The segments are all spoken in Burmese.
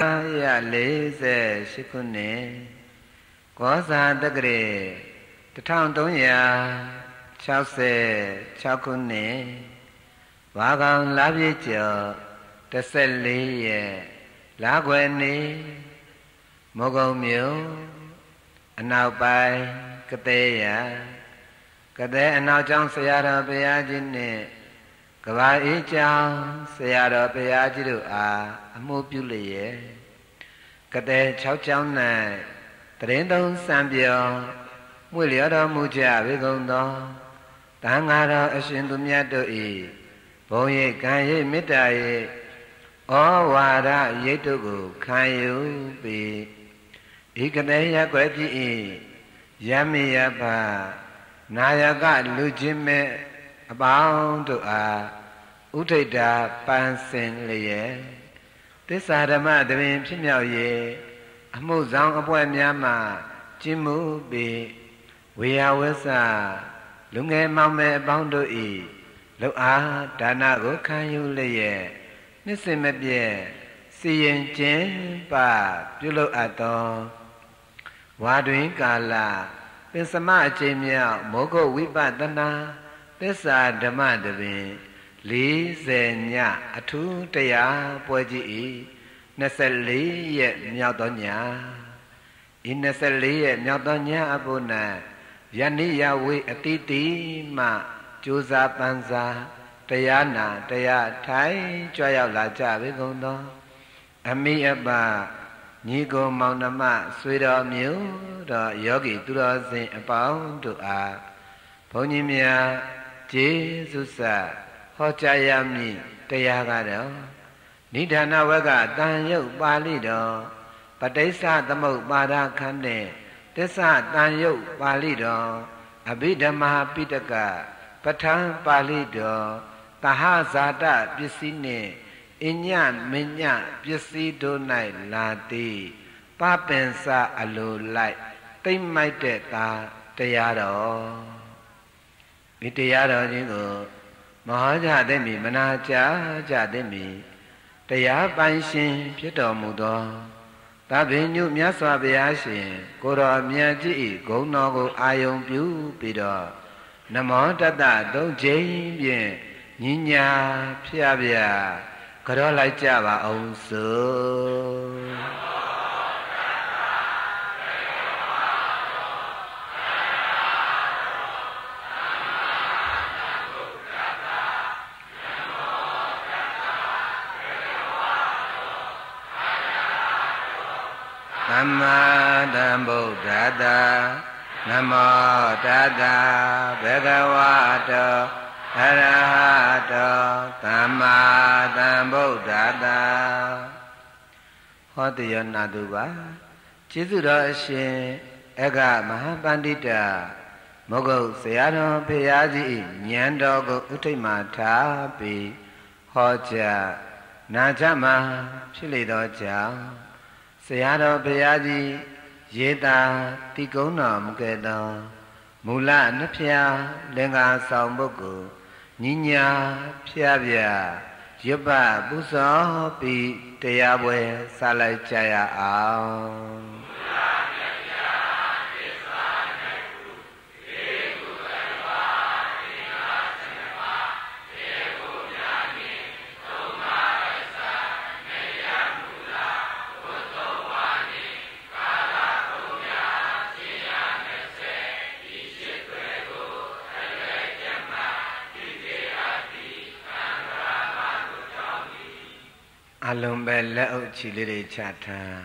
148ခုနှစ်ကောဇာတက္ကရေ1366ခုနှစ်ဘာကောင်လာပြည့်ကျော်14ရက်လာခွေနေမောကုံမြို့အနောက်ပိုင်းကတဲ့ရကတဲ့အနောက်ကျောင်းဆရာတော်ဘုရားကြီးနဲ့ ကဘာအေးကျောင်းဆရာတော်ဘုရားကြီးတို့အားအမှုပြုလျက်ကတဲ့6ကျောင်း၌တရင်သုံးစံပြောမွေလျော်တော်မူကြဝေကုံသောတန်ဃာတော်အရှင်သူမြတ်တို့၏ဘုံရိပ်ကံရိပ်မေတ္တာရိပ်ဩဝါဒရိပ်တို့ကိုခံယူပြီးဤကတဲ့ရက်ွယ်ပြည်၏ယမိယဖနာယကလူချင်းမဲ့အပေါင်းတို့အား ဥထိတ်တာပန်းစင်လျက်သစ္စာဓမ္မတပင်ဖြစ်မြောက်၍အမှုဆောင်အပွဲများမှကျင့်မှုပြီးဝေယဝဆလူငယ်မောင်မယ်အပေါင်းတို့၏လောက်အားဒါနကိုခံယူလျက်နှစ်စင်မပြည့်စီရင်ခြင်းပပြုလုပ်အပ်သောဝါတွင်ကာလပင်စမအချိန်မြောက်မောဂုတ်ဝိပဿနာသစ္စာဓမ္မတပင် 40ညအထူးတရားပွဲကြီးဤ24ရက်မြောက်သောညဤ24ရက်မြောက်သောညအဖို့၌ယနေ့ယဝေအတိတိမှကြိုးစားပန်းစားတရားနာတရားထိုင်ကြွရောက်လာကြပြီကုန်သောအမိအပညီကိုမောင်နှမဆွေတော်မျိုးတော်ယောဂီသူတော်စင်အပေါင်းတို့အားဘုန်းကြီးများကျေးဇူးဆ ဟောကြားရမည်တရားကတော့နိဒာနဝကတန်ယုတ်ပါဠိတော်ပဋိစ္စသမုပ္ပါဒခန္တေသစ္စာတန်ယုတ်ပါဠိတော်အဘိဓမ္မာပိတကပဋ္ဌာန်းပါဠိတော်တဟဇာတပစ္စည်းနှင့်အညမညပစ္စည်းတို့၌လာသည်ပပင်စအလိုလိုက်တိမ့်မိုက်တဲ့သာတရားတော်ဒီတရားတော်ကြီးကို မဟာကြသိမီမနာကြာကြသိမီတရားပိုင်ရှင်ဖြစ်တော်မူသောသဗ္ဗညုမြတ်စွာဘုရားရှင် ကိုတော်မြတ်ကြီး၏ဂုဏ်တော်ကိုအာယုံပြုပြီးတော့နမောတတသုံးချိန်ဖြင့်ညီညာဖျားဖျားကြောလိုက်ကြပါအောင်စို့ သမ္မာသမ္ဗုဒ္ဓတ္တနမောတတ္တဘဂဝတောအရဟတောသမ္မာသမ္ဗုဒ္ဓတ္တဟောတယောနာတုပါကျေးဇူးတော်အရှင်အကမဟာပန္တိတမဂုတ်ဆရာတော်ဖေရာကြီးဉာဏ်တော်ကိုဥထိတ်မှထားပြီးဟောကြားနာချမှာဖြစ်လေသောကြောင့်ဆ ရာတော်ဘုရားကြီးရေတာတိကုံးတော်မူခဲ့သောမူလနှဖျားလင်္ကာဆောင်ပုဂ္ဂိုလ်ညီညာဖျားပြရွတ်ပပူဇော်ပြီးတရားပွဲစလိုက်ကြရအောင် အလုံးပဲလက်အုပ်ချီလေးတွေချထား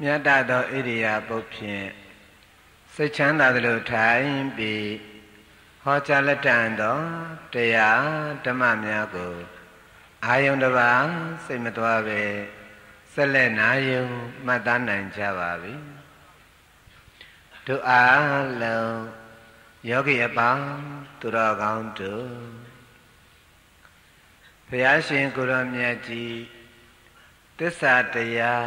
မြတ်သောဣရိယာပုတ်ဖြင့်စိတ်ချမ်းသာသလိုထိုင်ပြီးဟောကြားလက်တန်သောတရားဓမ္မများကိုအာယုန်တစ်ပါးစိတ်မသွားပဲဆက်လက်နာယုံမှတ်သားနိုင်ကြပါပြီတို့အားလုံးယောဂီအပေါင်းသူတော်ကောင်းတို့ ဘုရားရှင်ကိုရောမြတ်ကြီးသစ္စာတရား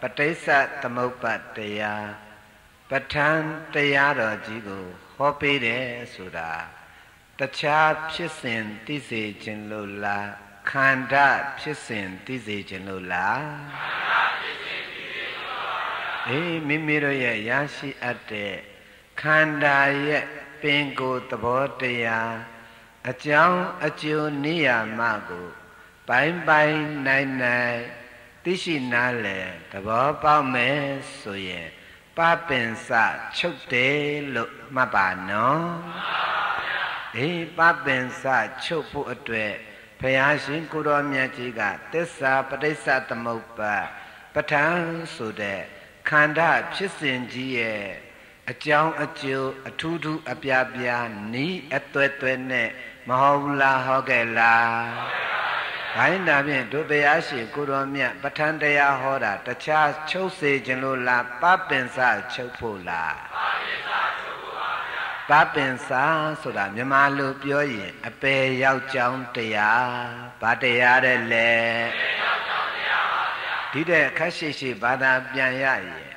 ပဋိစ္စသမုပ္ပါတရားပဋ္ဌာန်းတရားတော်ကြီးကိုဟောပေးတယ်ဆိုတာတခြားဖြစ်စဉ်သိစေခြင်းလို့လားခခန္ဓာဖြစ်စဉ်သိစေခြင်းလို့လားအေးမိမိတို့ရဲ့ရရှိအပ်တဲ့ခန္ဓာရဲ့ပင်ကိုယ်သဘောတရား အကြောင်းအကျိုးနိယာမကိုပိုင်းပိုင်းနိုင်နိုင်သိရှိနားလည်သဘောပေါက်မယ်ဆိုရင်ပပင်စချုပ်တယ်လို့မှတ်ပါနော်အေးပပင်စချုပ်ဖို့အတွက်ဘုရားရှင်ကိုတော်မြတ်ကြီးကသစ္စာပဋိစ္စသမုပ္ပါပဋ္ဌာန်းဆိုတဲ့ခန္ဓာဖြစ်စဉ်ကြီးရဲ့အကြောင်းအကျိုးအထူးထူးအပြားပြားနီးအသွဲသွဲနဲ့ မဟုတ်ဘူးလားဟောခဲ့လားဘိုင်းတာဖြင့်ဒုတရားရှိကိုတော်မြတ်ပဋ္ဌာန်းတရားဟောတာတခြားချုပ်စေခြင်းလို့လားပပင်စချုပ်ဖို့လားပပင်စာဆိုတာမြန်မာလိုပြောရင်အပေရောက်ကြောင်းတရားဘာတရားတဲ့လဲဒီတဲ့ခက်ရှိရှိဘာသာပြန်ရရင်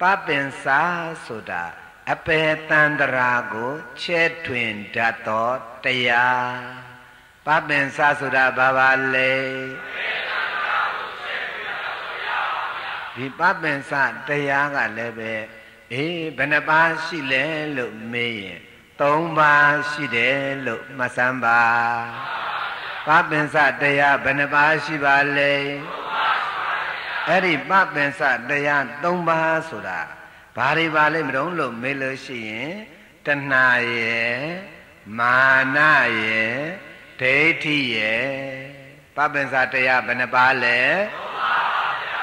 ပပင်စာဆိုတာအပေတန္တရာကိုချဲ့ထွင်တတ်သော တရားပပင်စာဆိုတာဘာပါလဲဒီပပင်စတရားကလည်းပဲအေးဘယ်နှပါရှိလဲလို့မေးရင်၃ပါးရှိတယ်လို့မှတ်စမ်းပါပပင်စတရားဘယ်နှပါရှိပါလဲအဲ့ဒီပပင်စတရား၃ပါးဆိုတာဘာတွေပါလဲမတုံးလို့မေးလို့ရှိရင်တဏှာရယ် မာနရယ်ဒိဋ္ဌိရယ်ပပင်စတရားဘယ်နှပါလဲ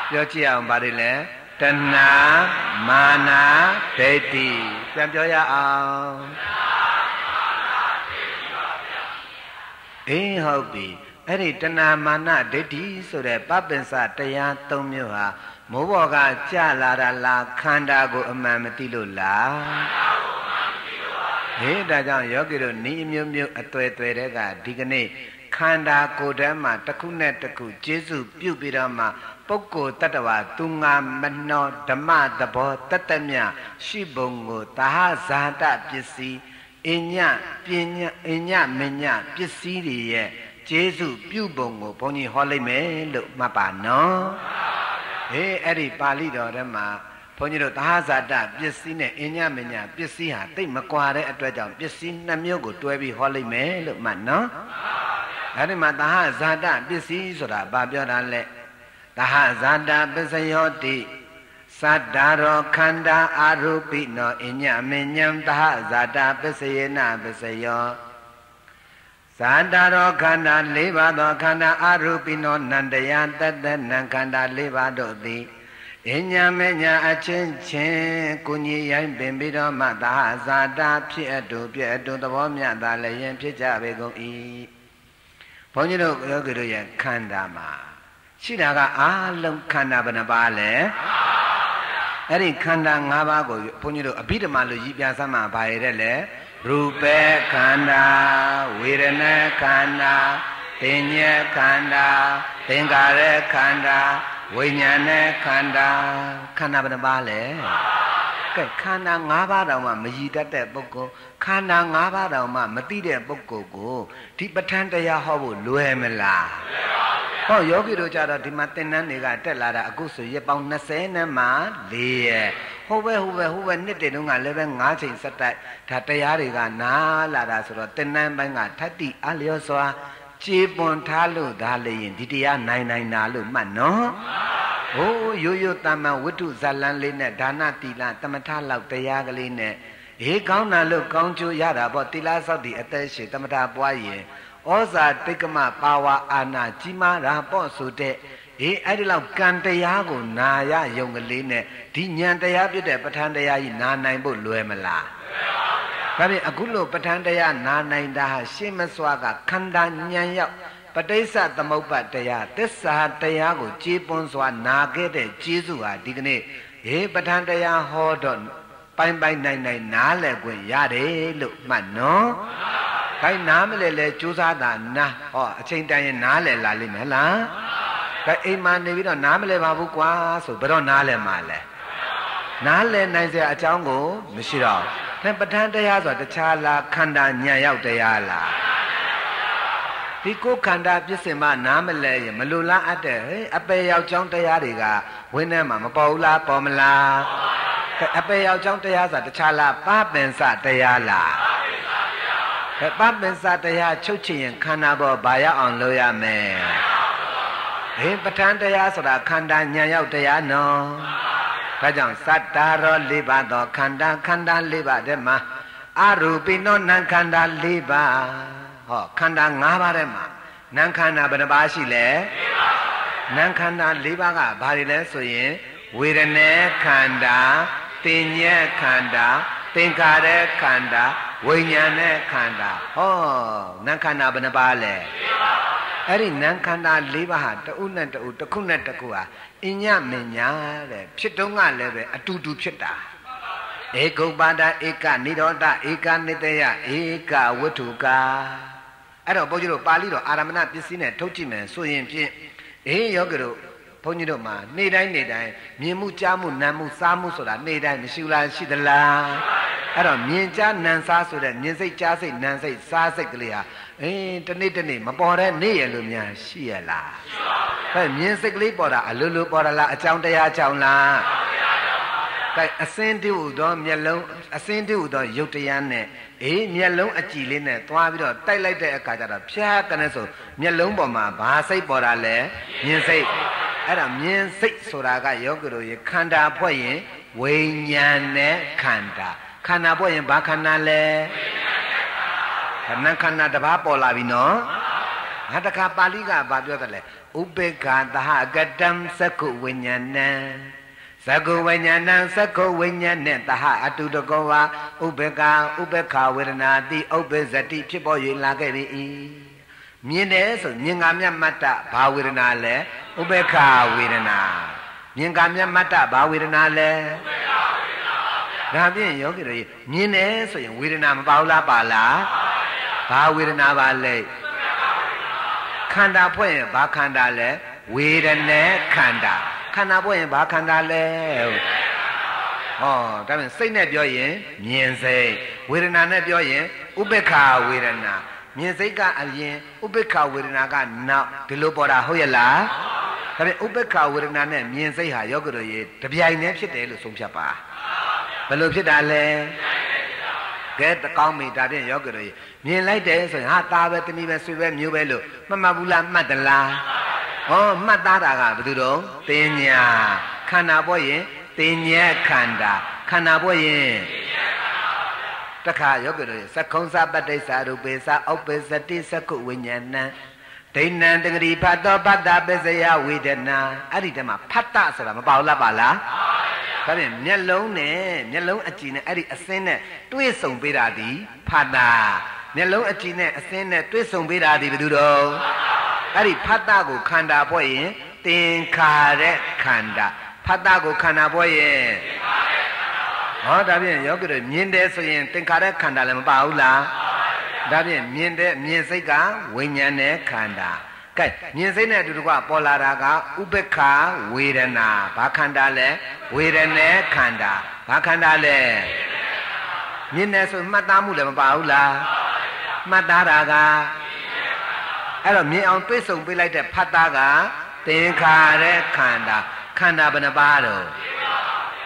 ပြောကြည့်အောင်ပါလိမ့်လဲတဏှာမာနဒိဋ္ဌိပြန်ပြောရအောင်အေးဟုတ်ပြီအဲ့ဒီတဏမာနဒိဋ္ဌိဆိုတဲ့ပပင်စတရား၃မျိုးဟာမိုးဘော်ကကြလာတာလားခန္ဓာကိုအမှန်မသိလို့လား ဟေးဒါကြောင့်ယောဂီတို့ဤအမျိုးမျိုးအတွေ့အတွေ့တဲ့ကဒီကနေ့ခန္ဓာကိုယ်တည်းမှာတစ်ခုနဲ့တစ်ခုကျေစုပြုတ်ပြီးတော့မှပုဂ္ဂိုလ်တ attva သူငါမနောဓမ္မသဘောတတ္တမြရှိပုံကိုသာဟဇာတပစ္စည်းအညပညာအညမညပစ္စည်းတွေရဲ့ကျေစုပြုပုံကိုဘုန်းကြီးဟောလိုက်မယ်လို့မှတ်ပါနော်ဟေးအဲ့ဒီပါဠိတော်ထဲမှာ ဘုန်းကြီးတို့သာဇာတပစ္စည်းနဲ့အညမညပစ္စည်းဟာတိတ်မကွာတဲ့အတွက်ကြောင့်ပစ္စည်းနှစ်မျိုးကိုတွဲပြီးဟောလိုက်မယ်လို့မှတ်နော်အဲ့ဒီမှာသာဇာတပစ္စည်းဆိုတာဘာပြောတာလဲသာဇာတပစ္စယောတိသတ္တရောခန္ဓာအာရုပိနောအညမညံသဟဇာတာပစ္စယေနပစ္စယောဇာတာရောခန္ဓာ၄ပါးသောခန္ဓာအာရုပိနောနန္တယတတ္တနံခန္ဓာ၄ပါးတို့သည် အညမညာအချင်းချင်းကိုကြီးရိုင်းပင်ပြီးတော့မှသာဇာတာဖြစ်အတူပြည့်အတူသဘောမြတ်သာလည်းရင်ဖြစ်ကြပေကုန်၏ဘုန်းကြီးတို့ယောဂီတို့ရဲ့ခန္ဓာမှာရှိတာကအာလုံးခန္ဓာဘယ်နှပါလဲအဲ့ဒီခန္ဓာ၅ပါးကိုဘုန်းကြီးတို့အဘိဓမ္မာလို့ရည်ပြစမ်းမှာဘာရတဲ့လဲရူပေခန္ဓာဝေဒနာခန္ဓာသင်ညေခန္ဓာသင်္ကာရခန္ဓာ ဝိညာဉ်နဲ့ခန္ဓာခန္ဓာဘယ်နှပါလဲကဲခန္ဓာ၅ပါးတောင်မှမရည်တတ်တဲ့ပုဂ္ဂိုလ်ခန္ဓာ၅ပါးတောင်မှမသိတဲ့ပုဂ္ဂိုလ်ကိုဒီပဋ္ဌာန်းတရားဟောဖို့လွယ်မလားဟောယောဂီတို့ကြတော့ဒီမှာသင်္นานတွေကတက်လာတာအခုဆိုရပောင်20နဲ့မှ4ရက်ဟိုဘဲဟိုဘဲဟိုဘဲနှစ်တည်းတုန်းကလည်းပဲ9ချိန်စက်တိုက်ဒါတရားတွေကနားလာတာဆိုတော့သင်္นานပိုင်းကထတ်တိအလျော်စွာ ခြေပွန်ထားလို့ဒါလည်းရင်ဒီတရားနိုင်နိုင်တာလို့မှတ်နော်ဟိုးရိုးရိုးတမ္မဝိတုဇလန်းလေးနဲ့ဒါနတိလတမထလောက်တရားကလေးနဲ့အေးကောင်းတာလို့ကောင်းကျိုးရတာပေါ့တိလားဆောက်တည်အသက်ရှင်တမထပွားရင်ဩဇာတိတ်ကမပါဝါအာနာကြီးမားတာပေါ့ဆိုတဲ့အေးအဲ့ဒီလောက်ကံတရားကိုနာရယုံကလေးနဲ့ဒီဉာဏ်တရားပြတဲ့ပဋ္ဌာန်းတရားကြီးနာနိုင်ဖို့လွယ်မလားလွယ်ပါဗျာ ဒါဖြင့်အခုလို့ပဋ္ဌာန်းတရားနာနိုင်တာဟာရှင်းမစွာကခန္ဓာဉာဏ်ရောက်ပဋိစ္စသမုပ္ပါတရားသစ္စာတရားကိုကြည်ပွန်စွာနာခဲ့တဲ့ကျေးဇူးဟာဒီကနေ့ဟေးပဋ္ဌာန်းတရားဟောတော့ပိုင်းပိုင်းနိုင်နိုင်နားလည်ခွင့်ရတယ်လို့မှတ်နော်ခိုင်းနားမလဲလဲကြိုးစားတာနားဟောအချိန်တန်ရင်နားလဲလာလိမ့်မယ်လားခိုင်းအိမ်မှာနေပြီးတော့နားမလဲပါဘူးကွာဆိုဘယ်တော့နားလဲမှာလဲနားလဲနိုင်စရာအကြောင်းကိုမရှိတော့ ဒါပဋ္ဌာန်းတရားဆိုတာတခြားလားခန္ဓာညံရောက်တရားလားဒီကိုခန္ဓာပြစ်စင်မနားမလဲရင်မလူလားအပ်တဲ့ဟဲ့အပေရောက်ကြောင်းတရားတွေကဝင်းထဲမှာမပေါ်ဘူးလားပေါ်မလားအပေရောက်ကြောင်းတရားဆိုတာတခြားလားပပင်စတရားလားပပင်စတရားချုပ်ချင်ရင်ခန္ဓာပေါ်ဘာရအောင်လုပ်ရမယ်ဟင်ပဋ္ဌာန်းတရားဆိုတာခန္ဓာညာရောက်တရားနော် ဒါကြောင့်စတ္တာရော၄ပါးသောခန္ဓာခန္ဓာ၄ပါးတည်းမှာအရူပိနောနံခန္ဓာ၄ပါးဟောခန္ဓာ၅ပါးထဲမှာနံခန္ဓာဘယ်နှပါးရှိလဲနံခန္ဓာ၄ပါးကဘာတွေလဲဆိုရင်ဝေဒနေခန္ဓာတင်ညက်ခန္ဓာသင်္ခါရခန္ဓာဝိညာဉ်နဲ့ခန္ဓာဟောနံခန္ဓာဘယ်နှပါးလဲအဲ့ဒီနံခန္ဓာ၄ပါးဟာတဦးနဲ့တဦးတစ်ခုနဲ့တစ်ခုဟာ အညမညာတဲ့ဖြစ်တုံးကလည်းပဲအတူတူဖြစ်တာဧကုပ္ပါဒဧကနိရောဓဧကနိတယဧကဝတ္ထုကာအဲ့တော့ဘုန်းကြီးတို့ပါဠိတော်အာရမဏပစ္စည်းနဲ့ထုတ်ကြည့်မယ်ဆိုရင်ဖြင့်အေးယောဂီတို့ဘုန်းကြီးတို့မှာနေ့တိုင်းနေ့တိုင်းမြင်မှုကြားမှုနားမှုစားမှုဆိုတာနေ့တိုင်းမရှိလားရှိသလားအဲ့တော့မြင်ကြားနာစားဆိုတဲ့မြင်စိတ်ကြားစိတ်နာစိတ်စားစိတ်ကလေးဟာ အင်းတနေ့တနေ့မပေါ်တဲ့နေ့ရလို့များရှိရလားရှိပါဘူးမြင်စိတ်ကလေးပေါ်တာအလိုလိုပေါ်တာလားအကြောင်းတရားကြောင့်လားကဲအစင်းတူသောမျက်လုံးအစင်းတူသောရုပ်တရားနဲ့အေးမျက်လုံးအကြည်လေးနဲ့သွားပြီးတော့တိုက်လိုက်တဲ့အခါကျတော့ဖြားကနေဆိုမျက်လုံးပေါ်မှာဘာစိတ်ပေါ်တာလဲမြင်စိတ်အဲ့ဒါမြင်စိတ်ဆိုတာကယောဂီတို့ရေခန္ဓာဖွဲ့ရင်ဝိညာဉ်နဲ့ခန္ဓာခန္ဓာဖွဲ့ရင်ဘာခန္ဓာလဲခန္ဓာ ခန္ဓာတစ်ပါးပေါ်လာပြီနော်ငါတခါပါဠိကဘာပြောတယ်လဲဥပေက္ခသဟအကတံသက္ကုဝိညာဏံသက္ကုဝိညာဏံသက္ကုဝိညာဉ်နဲ့တဟအတုတကောဝါဥပေက္ခဥပေက္ခဝေဒနာတိဥပ္ပဇတိဖြစ်ပေါ်၍လာခဲ့ပြီမြင်တယ်ဆိုမြင်ကမြတ်မတ္တဘာဝေဒနာလဲဥပေက္ခဝေဒနာမြင်ကမြတ်မတ္တဘာဝေဒနာလဲဥပေက္ခဝေဒနာပါဗျာဒါဖြင့်ယောဂီတို့မြင်တယ်ဆိုရင်ဝေဒနာမပါဘူးလားပါလား ဘာဝေဒနာပါလဲခန္ဓာဖွဲ့ရင်ဘာခန္ဓာလဲဝေဒနေခန္ဓာခန္ဓာဖွဲ့ရင်ဘာခန္ဓာလဲဟောဒါဖြင့်စိတ်နဲ့ပြောရင်မြင်စိတ်ဝေဒနာနဲ့ပြောရင်ဥပေက္ခဝေဒနာမြင်စိတ်ကအရင်ဥပေက္ခဝေဒနာကနောက်ဒီလိုပေါ်တာဟုတ်ရဲ့လားဒါဖြင့်ဥပေက္ခဝေဒနာနဲ့မြင်စိတ်ဟာယောဂတို့ရေတပြိုင်တည်းဖြစ်တယ်လို့ဆုံးဖြတ်ပါဘယ်လိုဖြစ်တာလဲ ကဲတကောင်းမိဒါဖြင့်ယောဂတို့ရေမြင်လိုက်တယ်ဆိုရင်ဟာตาပဲတမီပဲဆွေပဲမျိုးပဲလို့မှတ်မှတ်ဘူးလားမှတ်သလားဟောမှတ်သားတာကဘယ်သူတော့တင်ညာခန္ဓာပေါ်ရင်တင်ညက်ခန္ဓာခန္ဓာပေါ်ရင်တခါယောဂီတို့သကုံစပတ္တိစာရူပေစာဥပ္ပဇတိသကုဝိညာဏံ ဒိဏံတဂတိဖတ်တော်ပတ္တပစ္စယဝေဒနာအဲ့ဒီတည်းမှာဖတ်တဆိုတာမပါဘူးလားပါလားဒါဖြင့်မျက်လုံးနဲ့မျက်လုံးအကြည့်နဲ့အဲ့ဒီအစင်းနဲ့တွေးဆုံပေးတာဒီဖတ်တာမျက်လုံးအကြည့်နဲ့အစင်းနဲ့တွေးဆုံပေးတာဒီဘယ်သူတော့အဲ့ဒီဖတ်တာကိုခန္ဓာဖွဲ့ရင်သင်္ခါရခန္ဓာဖတ်တာကိုခန္ဓာဖွဲ့ရင်ဟောဒါဖြင့်ယောဂီတို့မြင်တယ်ဆိုရင်သင်္ခါရခန္ဓာလည်းမပါဘူးလား ဒါဖြင့်မြင်တဲ့မြင်စိတ်ကဝိညာဉ်နဲ့ခန္ဓာကဲမြင်စိတ်နဲ့အတူတကွပေါ်လာတာကဥပ္ပခဝေဒနာဘာခန္ဓာလဲဝေဒနေခန္ဓာဘာခန္ဓာလဲမြင်တယ်ဆိုမှတ်သားမှုလည်းမပါဘူးလားမှတ်သားတာကအဲ့တော့မြင်အောင်တွေးဆုံပေးလိုက်တဲ့ဖတ်သားကသင်္ခါရခန္ဓာခန္ဓာဘယ်နှပါတော့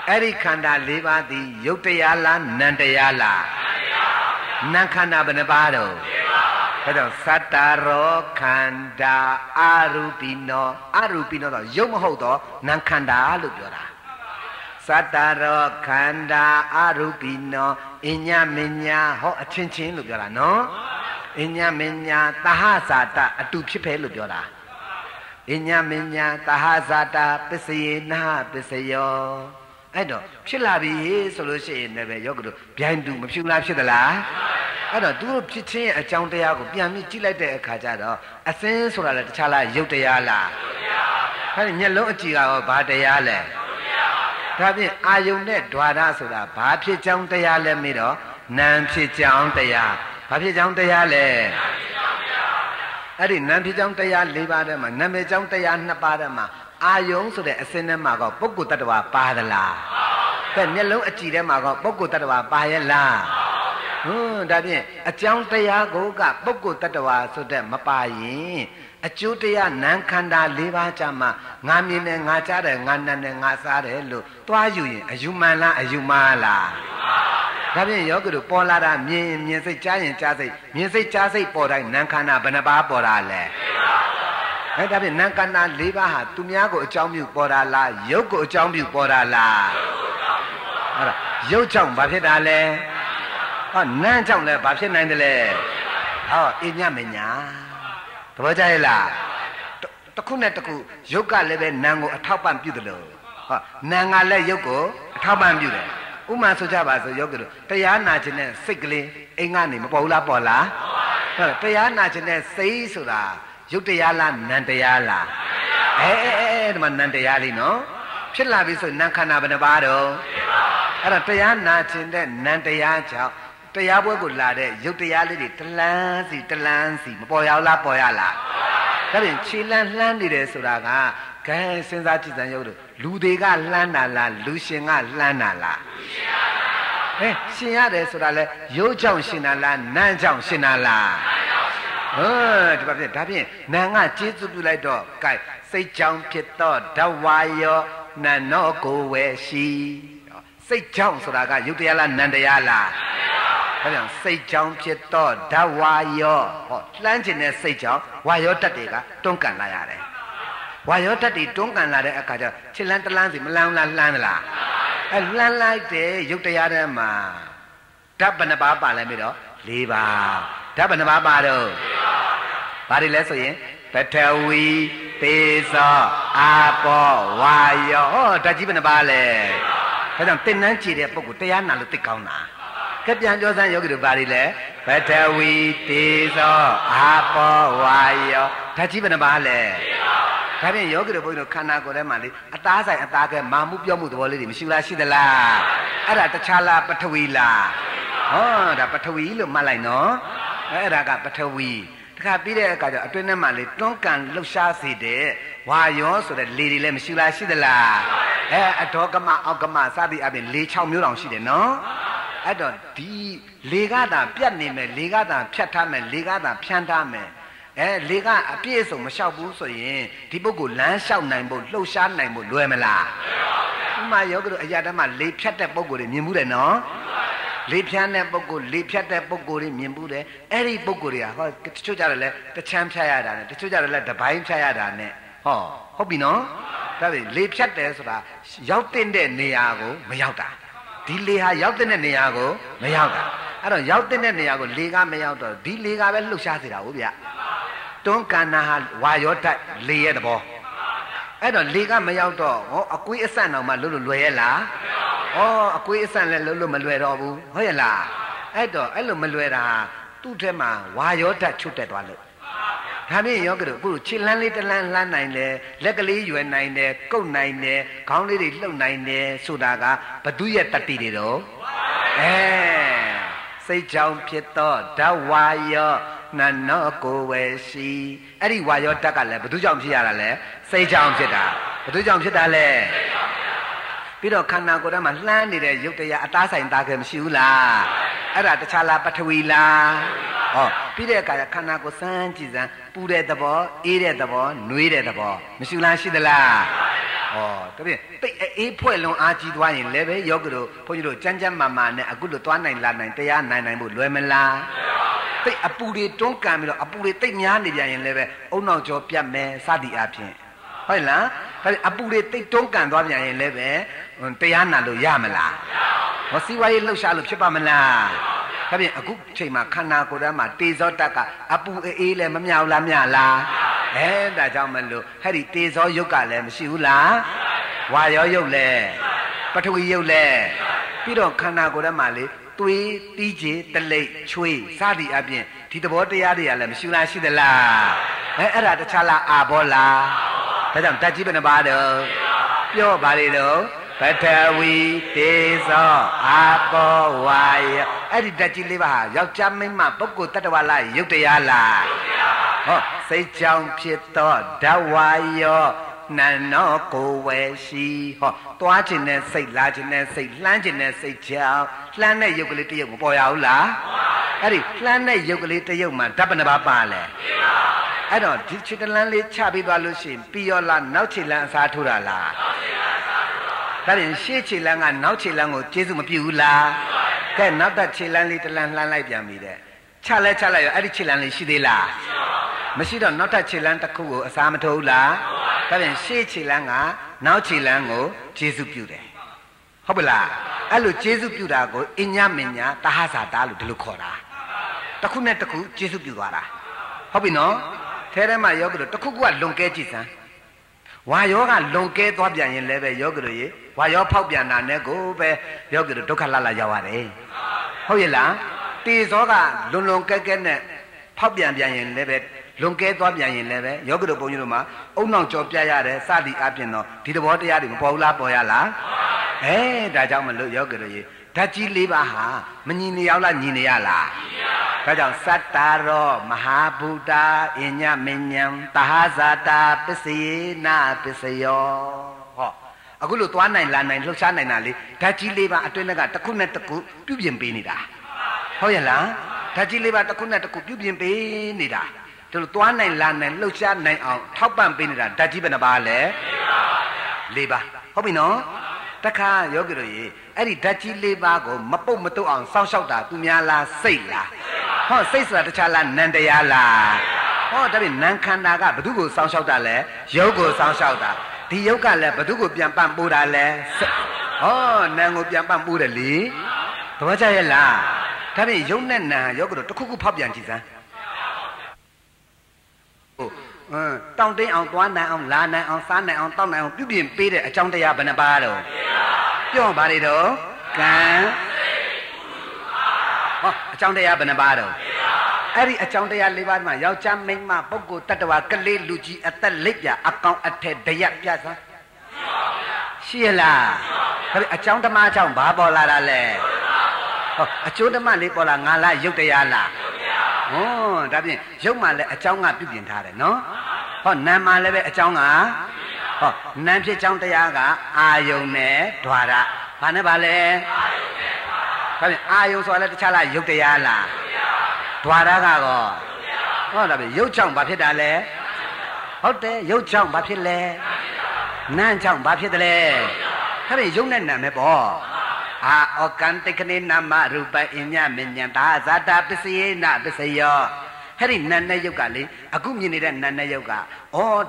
အဲ့ဒီခန္ဓာ၄ပါးသည်ယုတ်တရားလားနံတရားလား နံခန္ဓာဘယ်နှပါတော့ဒါကြောင့်သတ္တရောခန္ဓာအာရူပိနောအာရူပိနောတော့ယုတ်မဟုတ်တော့နံခန္ဓာလို့ပြောတာသတ္တရောခန္ဓာအာရူပိနောအညမညာဟောအချင်းချင်းလို့ပြောတာနော်အညမညာတဟဇာတအတူဖြစ်ဖဲလို့ပြောတာအညမညာတဟဇာတပစ္စယေနာပစ္စယော အဲ့တော့ဖြစ်လာပြီဆိုလို့ရှိရင်လည်းယောဂတို့ဗျိုင်းတူမဖြူလားဖြစ်သလားအဲ့တော့သူတို့ဖြစ်ခြင်းရဲ့အကြောင်းတရားကိုပြန်ပြီးကြည့်လိုက်တဲ့အခါကျတော့အစင်းဆိုတာလည်းတခြားလားရုပ်တရားလားရုပ်တရားပါဗျာအဲ့ဒီမျက်လုံးအကြည့်ကရောဘာတရားလဲရုပ်တရားပါဗျာဒါဖြင့်အာယုန်နဲ့ဓာရဆိုတာဘာဖြစ်ကြောင်းတရားလဲမေးတော့နာမ်ဖြစ်ကြောင်းတရားဘာဖြစ်ကြောင်းတရားလဲနာမ်ဖြစ်ကြောင်းတရားပါဗျာအဲ့ဒီနာမ်ဖြစ်ကြောင်းတရား၄ပါးထဲမှာနာမည်ကြောင်းတရား၂ပါးထဲမှာ အာယုံဆိုတဲ့အစင်းထဲမှာကပုဂ္ဂိုလ်တ attva ပါသလားကဲမျက်လုံးအကြည့်ထဲမှာကပုဂ္ဂိုလ်တ attva ပါရဲ့လားငဟွန်းဒါဖြင့်အကြောင်းတရားကိုကပုဂ္ဂိုလ်တ attva ဆိုတဲ့မပါရင်အကျိုးတရားနံခန္ဓာ၄ပါးကြမှာငါမြင်တယ်ငါကြားတယ်ငါနံတယ်ငါစားတယ်လို့သွားယူရင်အယူမှန်လားအယူမှားလားဒါဖြင့်ယောဂီတို့ပေါ်လာတာမြင်မြင်စိတ်ကြားရင်ကြားစိတ်မြင်စိတ်ကြားစိတ်ပေါ်တိုင်းနံခန္ဓာဘယ်နှပါးပေါ်တာလဲ အဲဒါဖြင့်နံခန္ဓာ၄ပါးဟာသူများကိုအကြောင်းပြုပေါ်တာလားယုတ်ကိုအကြောင်းပြုပေါ်တာလားဟုတ်လားယုတ်ကြောင့်ဘာဖြစ်တာလဲဟောနန်းကြောင့်လည်းဘာဖြစ်နိုင်တယ်လဲဟောအညမညာသဘောကျရဲ့လားတစ်ခုနဲ့တစ်ခုယုတ်ကလည်းပဲနန်းကိုအထောက်ပံ့ပြုတယ်လို့ဟောနန်းကလည်းယုတ်ကိုအထောက်ပံ့ပြုတယ်ဥမာဆိုကြပါစို့ယောဂီတို့တရားနာခြင်းနဲ့စိတ်ကလေးအိမ်ကနေမပေါ်ဘူးလားပေါ်လားဟုတ်တရားနာခြင်းနဲ့စိတ်ဆိုတာ ရုပ်တရားလားနံတရားလားအဲအဲအဲဒီမှာနံတရားလေးနော်ဖြစ်လာပြီဆိုနံခန္ဓာဘယ်နှပါတော့အဲ့ဒါတရားနာခြင်းတဲ့နံတရားကြောင့်တရားပွဲကိုလာတဲ့ရုပ်တရားလေးတွေတလန်းစီတလန်းစီမပေါ်ရလားပေါ်ရလားဒါပြင်ခြေလန်းလှမ်းနေတယ်ဆိုတာကကဲစဉ်းစားကြည့်စမ်းရုပ်တို့လူတွေကလှမ်းတာလားလူရှင်ကလှမ်းတာလားဟဲ့ရှင်ရတယ်ဆိုတာလဲရုပ်ကြောင့်ရှင်တာလားနန်းကြောင့်ရှင်တာလား ဟမ်ဒီပါဖြင့်ဒါဖြင့်နာငါကျေးဇူးပြုလိုက်တော့ကဲစိတ်ကြောင့်ဖြစ်တော့ဓဝါယောနန္နောကိုဝဲရှိစိတ်ကြောင့်ဆိုတာကယုတ်တရားလားနန္တရားလားဒါကြောင့်စိတ်ကြောင့်ဖြစ်တော့ဓဝါယောဟောလှမ်းခြင်းတဲ့စိတ်ကြောင့်ဝါယောတတ်တွေကတွန်းကန်လာရတယ်ဝါယောတတ်တွေတွန်းကန်လာတဲ့အခါကျခြေလန်းတလန်းစီမလန်းလားလှမ်းလားအဲလှမ်းလိုက်တဲ့ယုတ်တရားထဲမှာဓာတ်ဘယ်နှပါပါလဲမေးတော့၄ပါး ဓာတ်ဘယ်နှပါပါတော့ဘာတွေလဲဆိုရင်ပထဝီသေဇောအာဘောဝါယောဟောဓာတ်ကြီးဘယ်နှပါလဲဒါကြောင့်တင်နှန်းကြည့်တဲ့ပုဂ္ဂိုလ်တရားနာလို့သိကောင်းတာကပြန်ပြောစမ်းယောဂီတို့ဘာတွေလဲပထဝီသေဇောအာဘောဝါယောဓာတ်ကြီးဘယ်နှပါလဲ ဒါဖြင့်ယောဂီတို့ဘုန်းကြီးတို့ခန္ဓာကိုယ်ထဲမှာလေအသားဆိုင်အသားကဲမာမှုပြောမှုသဘောလေးတွေမရှိလားရှိသလားအဲ့ဒါတခြားလားပထဝီလားဟောဒါပထဝီလို့မှတ်လိုက်နော်အဲ့ဒါကပထဝီတခါပြီးတဲ့အခါကျအတွင်းထဲမှာလေတွန်းကန်လှုပ်ရှားစေတဲ့ဝါယောဆိုတဲ့လေတွေလည်းမရှိလားရှိသလားအဲအဒေါကမအောက်ကမစသည်အပြင်လေ6မျိုးတောင်ရှိတယ်နော်အဲ့တော့ဒီလေကသာပြတ်နေမယ်လေကသာဖြတ်ထားမယ်လေကသာဖြန်းထားမယ် အဲလေကအပြည့်အစုံမလျှောက်ဘူးဆိုရင်ဒီပုဂ္ဂိုလ်လမ်းလျှောက်နိုင်ဖို့လှုပ်ရှားနိုင်ဖို့လွယ်မလားဥမာယောဂတို့အရာတည်းမှာလေဖြတ်တဲ့ပုဂ္ဂိုလ်တွေမြင်မှုတယ်နော်လေဖြန်းတဲ့ပုဂ္ဂိုလ်လေဖြတ်တဲ့ပုဂ္ဂိုလ်တွေမြင်ဘူးတယ်အဲ့ဒီပုဂ္ဂိုလ်တွေကဟောတချို့ကြတယ်လဲတချမ်းဖြတ်ရတာနဲ့တချို့ကြတယ်လဲတပိုင်းဖြတ်ရတာနဲ့ဟောဟုတ်ပြီနော်ဒါပေလေဖြတ်တယ်ဆိုတာရောက်တဲ့နေရာကိုမရောက်တာဒီလေဟာရောက်တဲ့နေရာကိုမရောက်တာအဲ့တော့ရောက်တဲ့နေရာကိုလေကမရောက်တော့ဒီလေကပဲလှုပ်ရှားစေတာဟုတ်ဗျ တွန်းကန္နာဟာဝါရောတက်လေရဲ့သဘောအဲ့တော့လေကမရောက်တော့ဟောအကွေးအဆန့်အောင်မှလွတ်လွတ်လွယ်ရဲ့လားဩအကွေးအဆန့်လည်းလွတ်လွတ်မလွယ်တော့ဘူးဟုတ်ရဲ့လားအဲ့တော့အဲ့လိုမလွယ်တာသူ့ထဲမှာဝါရောတက်ချွတ်တက်သွားလို့ဒါဖြင့်ယောဂတို့အခုခြေလန်းလေးတလန်းလှမ်းနိုင်တယ်လက်ကလေးရွယ်နိုင်တယ်ကုတ်နိုင်တယ်ခေါင်းလေးတွေလှုပ်နိုင်တယ်ဆိုတာကဘသူရဲ့တတိတွေတော့အဲ စိတ်ကြောင့်ဖြစ်သောဓဝါယောနနောကိုဝေရှိအဲ့ဒီဝါယောတက်ကလည်းဘသူကြောင့်ဖြစ်ရတာလဲစိတ်ကြောင့်ဖြစ်တာဘသူကြောင့်ဖြစ်တာလဲ ပြီးတော့ခန္ဓာကိုယ်ထဲမှာလှမ်းနေတဲ့ရုပ်တရားအသားဆိုင်သားခဲမရှိဘူးလားအဲ့ဒါတခြားလားပထဝီလားဟောပြီးတဲ့အခါခန္ဓာကိုယ်စမ်းကြည့်စမ်းပူတဲ့သဘောအေးတဲ့သဘောနှွေးတဲ့သဘောမရှိလားရှိသလားဟောတပည့်တိတ်အေးဖွဲ့လွန်အားကြီးသွားရင်လည်းပဲယောဂတို့ဘုန်းကြီးတို့ကြမ်းကြမ်းမာမာနဲ့အခုလိုသွားနိုင်လာနိုင်တရားနိုင်နိုင်ဖို့လွယ်မလားတိတ်အပူတွေတွန်းကန်ပြီးတော့အပူတွေတိတ်များနေပြန်ရင်လည်းပဲအုံနောက်ကျော်ပြတ်မယ်စသည်အဖြစ်ဟုတ်လားဒါအပူတွေတိတ်တွန်းကန်သွားပြန်ရင်လည်းပဲ တရားနာလို့ရမလားမစီဝါရေးလှုပ်ရှားလို့ဖြစ်ပါမလားဒါဖြင့်အခုချိန်မှာခန္ဓာကိုယ်ထဲမှာတေဇောတတ်ကအပူအေးလည်းမမြောက်လားမြလားအဲဒါကြောင့်မလို့ဟဲ့ဒီတေဇောယုတ်ကလည်းမရှိဘူးလားဝါရောယုတ်လည်းပထဝီယုတ်လည်းပြီးတော့ခန္ဓာကိုယ်ထဲမှာလေသွေးတီးကြေတလိပ်ချွေးစသည်အပြင်ဒီသဘောတရားတွေကလည်းမရှိလားရှိသလားအဲအဲ့ဒါတခြားလားအာဘောလားဒါကြောင့်တတ်ကြီးဘယ်နှပါတော့ပြောပါလေတော့ ပထဝီတေဇောအာဘောဝါယအဲ့ဒီဓာတ်ကြီးလေးပါဟာယောက်ျားမိန်းမပုဂ္ဂိုလ်တ attva လားယုတ်တရားလားဟောစိတ်ကြောင့်ဖြစ်သောဓဝါယောနန်တော့ကိုဝဲရှိဟောသွားခြင်းနဲ့စိတ်လာခြင်းနဲ့စိတ်လှမ်းခြင်းနဲ့စိတ်ကြောင့်လှမ်းတဲ့ရုပ်ကလေးတစ်ရုပ်မပေါ်ရဘူးလားအဲ့ဒီလှမ်းတဲ့ရုပ်ကလေးတစ်ရုပ်မှာဓာတ်ပနပါပါလဲအဲ့တော့ဒီခြေတလန်းလေးချပြီးသွားလို့ရှိရင်ပြီးရောလားနောက်ခြေလန်းအစားထိုးတာလား ဒါရင်ရှေ့ခြေလန်းကနောက်ခြေလန်းကိုကျေးဇူးမပြုဘူးလားကဲနောက်တစ်ခြေလန်းလေးတစ်လန်းလှမ်းလိုက်ပြန်ပြီတဲ့ချလဲချလိုက်ရောအဲ့ဒီခြေလန်းလေးရှိသေးလားမရှိတော့နောက်ထပ်ခြေလန်းတစ်ခုကိုအစားမထိုးဘူးလားဒါပြန်ရှေ့ခြေလန်းကနောက်ခြေလန်းကိုကျေးဇူးပြုတယ်ဟုတ်ပလားအဲ့လိုကျေးဇူးပြုတာကိုအညမညာတဟဇာတာလို့ဒီလိုခေါ်တာတစ်ခုနဲ့တစ်ခုကျေးဇူးပြုသွားတာဟုတ်ပြီနော်ထဲထဲမှာယောဂလို့တစ်ခုခုကလွန်ကဲကြည့်စမ်း ဝါယောကလွန်ကဲသွားပြန်ရင်လည်းပဲယောဂလို့ရေဝါယောဖောက်ပြန်တာနဲ့ကိုပဲယောဂလို့ဒုက္ခလလရောက်ရတယ်ဟုတ်ရဲ့လားတေဇောကလွန်လွန်ကဲကဲနဲ့ဖောက်ပြန်ပြန်ရင်လည်းပဲလွန်ကဲသွားပြန်ရင်လည်းပဲယောဂတို့ဘုန်းကြီးတို့မှာအုံနောက်ကြောပြရတယ်စသည်အပြင်တော့ဒီသဘောတရားတွေမပေါ်ဘူးလားပေါ်ရလားအဲဒါကြောင့်မလို့ယောဂတို့ရေ ဓာတ်ကြီး၄ပါးဟာမညီနေရောက်လားညီနေရလားဒါကြောင့်စတ္တာရောမဟာဗုဒ္ဓအညမညံတဟဇာတာပစ္စယေနပစ္စယောဟောအခုလို့သွားနိုင်လာနိုင်လှုပ်ရှားနိုင်တာလေဓာတ်ကြီး၄ပါးအတွင်းကတစ်ခုနဲ့တစ်ခုပြုပြင်ပေးနေတာဟုတ်ရဲ့လားဓာတ်ကြီး၄ပါးတစ်ခုနဲ့တစ်ခုပြုပြင်ပေးနေတာဒီလိုသွားနိုင်လာနိုင်လှုပ်ရှားနိုင်အောင်ထောက်ပံ့ပေးနေတာဓာတ်ကြီးဘယ်နှပါလဲ၄ပါးဟုတ်ပြီနော် တခါယောဂီတို့ရေအဲ့ဒီဓာတ်ကြီး၄ပါးကိုမပုတ်မတုတ်အောင်စောင့်ရှောက်တာသူများလားစိတ်လားဟောစိတ်ဆိုတာတခြားလားနန္တရားလားဟောဒါပြင်နံခန္ဓာကဘု து ကိုစောင့်ရှောက်တာလဲယုတ်ကိုစောင့်ရှောက်တာဒီယုတ်ကလည်းဘု து ကိုပြန်ပန့်ပိုးတာလဲဟောနံကိုပြန်ပန့်ပိုးတယ်လေသဘောကျရဲ့လားဒါပြင်ယုတ်နဲ့နံယောဂီတို့တစ်ခုခုဖောက်ပြန်ကြည့်စမ်းအင်း တောင့်တင်းအောင်သွားနိုင်အောင်လာနိုင်အောင်စားနိုင်အောင်တောက်နိုင်အောင်ပြုပြင်ပေးတဲ့အကြောင်းတရားဘယ်နှပါတော့ပြောပါလေတော့ကံဟောအကြောင်းတရားဘယ်နှပါတော့အဲ့ဒီအကြောင်းတရား၄ပါးမှာယောက်ျားမိန်းမပုဂ္ဂိုလ်တ attva ကလေးလူကြီးအသက်လက်ပြအကောင်အထက်တရက်ပြစမ်းရှိရလားဒါပေအကြောင်းဓမ္မအကြောင်းဘာပေါ်လာတာလဲဟောအကျိုးဓမ္မလေးပေါ်လာငါလားရုပ်တရားလား ဟောဒါဖြင့်ရုပ်မှလည်းအကြောင်းကပြုပြင်ထားတယ်နော်ဟောနာမ်မှလည်းပဲအကြောင်းကဟောနာမ်ဖြစ်ကြောင်းတရားကအာယုန်နဲ့ဓွာရဘာနဲ့ပါလဲအာယုန်နဲ့ဓွာရဒါဖြင့်အာယုန်ဆိုတာလည်းတခြားလားရုပ်တရားလားဓွာရကတော့ဟောဒါဖြင့်ရုပ်ကြောင့်ဘာဖြစ်တာလဲဟုတ်တယ်ရုပ်ကြောင့်ဘာဖြစ်လဲနာမ်ကြောင့်ဘာဖြစ်တယ်လဲဒါဖြင့်ရုပ်နဲ့နာမ်ပဲပေါ့ အာဩကံတိကနေနာမရူပအညမညံဒါဇာတာပစ္စယေနပစ္စယောဟဲ့ဒီနတ်နဲ့ယုတ်ကလေအခုမြင်နေတဲ့နတ်နဲ့ယုတ်ကဩ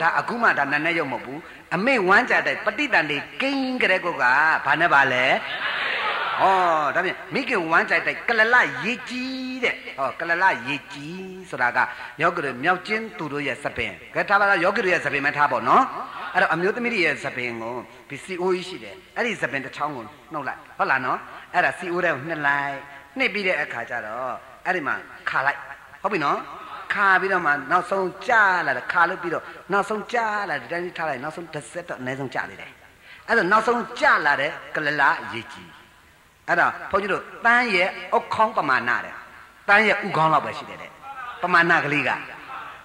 ဒါအခုမှဒါနတ်နဲ့ယုတ်မဟုတ်ဘူးအမေဝမ်းကြတဲ့ပဋိတန်လေးကိန်းကြတဲ့ကုတ်ကဘာနဲ့ပါလဲဩဒါဖြင့်မိခင်ဝမ်းကြတဲ့ကလလရေကြီးတဲ့ဟောကလလရေကြီးဆိုတာကယောဂီတို့မြောက်ချင်းသူတို့ရဲ့စပင်ကဲထားပါတော့ယောဂီတို့ရဲ့စပင်မထားပေါ့နော်အဲ့တော့အမျိုးသမီးတွေရဲ့စပင်ကို ဒီ CO ကြီးရှိတယ်အဲ့ဒီစပင်တစ်ချောင်းကိုနှုတ်လိုက်ဟုတ်လားနော်အဲ့ဒါ CO တဲ့ကိုနှစ်လိုက်နှစ်ပြီးတဲ့အခါကျတော့အဲ့ဒီမှာခါလိုက်ဟုတ်ပြီနော်ခါပြီးတော့မှနောက်ဆုံးကြားလာတယ်ခါလို့ပြီးတော့နောက်ဆုံးကြားလာတယ်တန်းကြီးထားလိုက်နောက်ဆုံးတစ်စက်တော့အနည်းဆုံးကြားနေတယ်အဲ့တော့နောက်ဆုံးကြားလာတဲ့ကလလာရေကြီးအဲ့ဒါဘုန်းကြီးတို့တန်းရဲ့အုတ်ခေါင်းပမာဏတဲ့တန်းရဲ့ဥခေါင်းလောက်ပဲရှိတယ်တဲ့ပမာဏကလေးက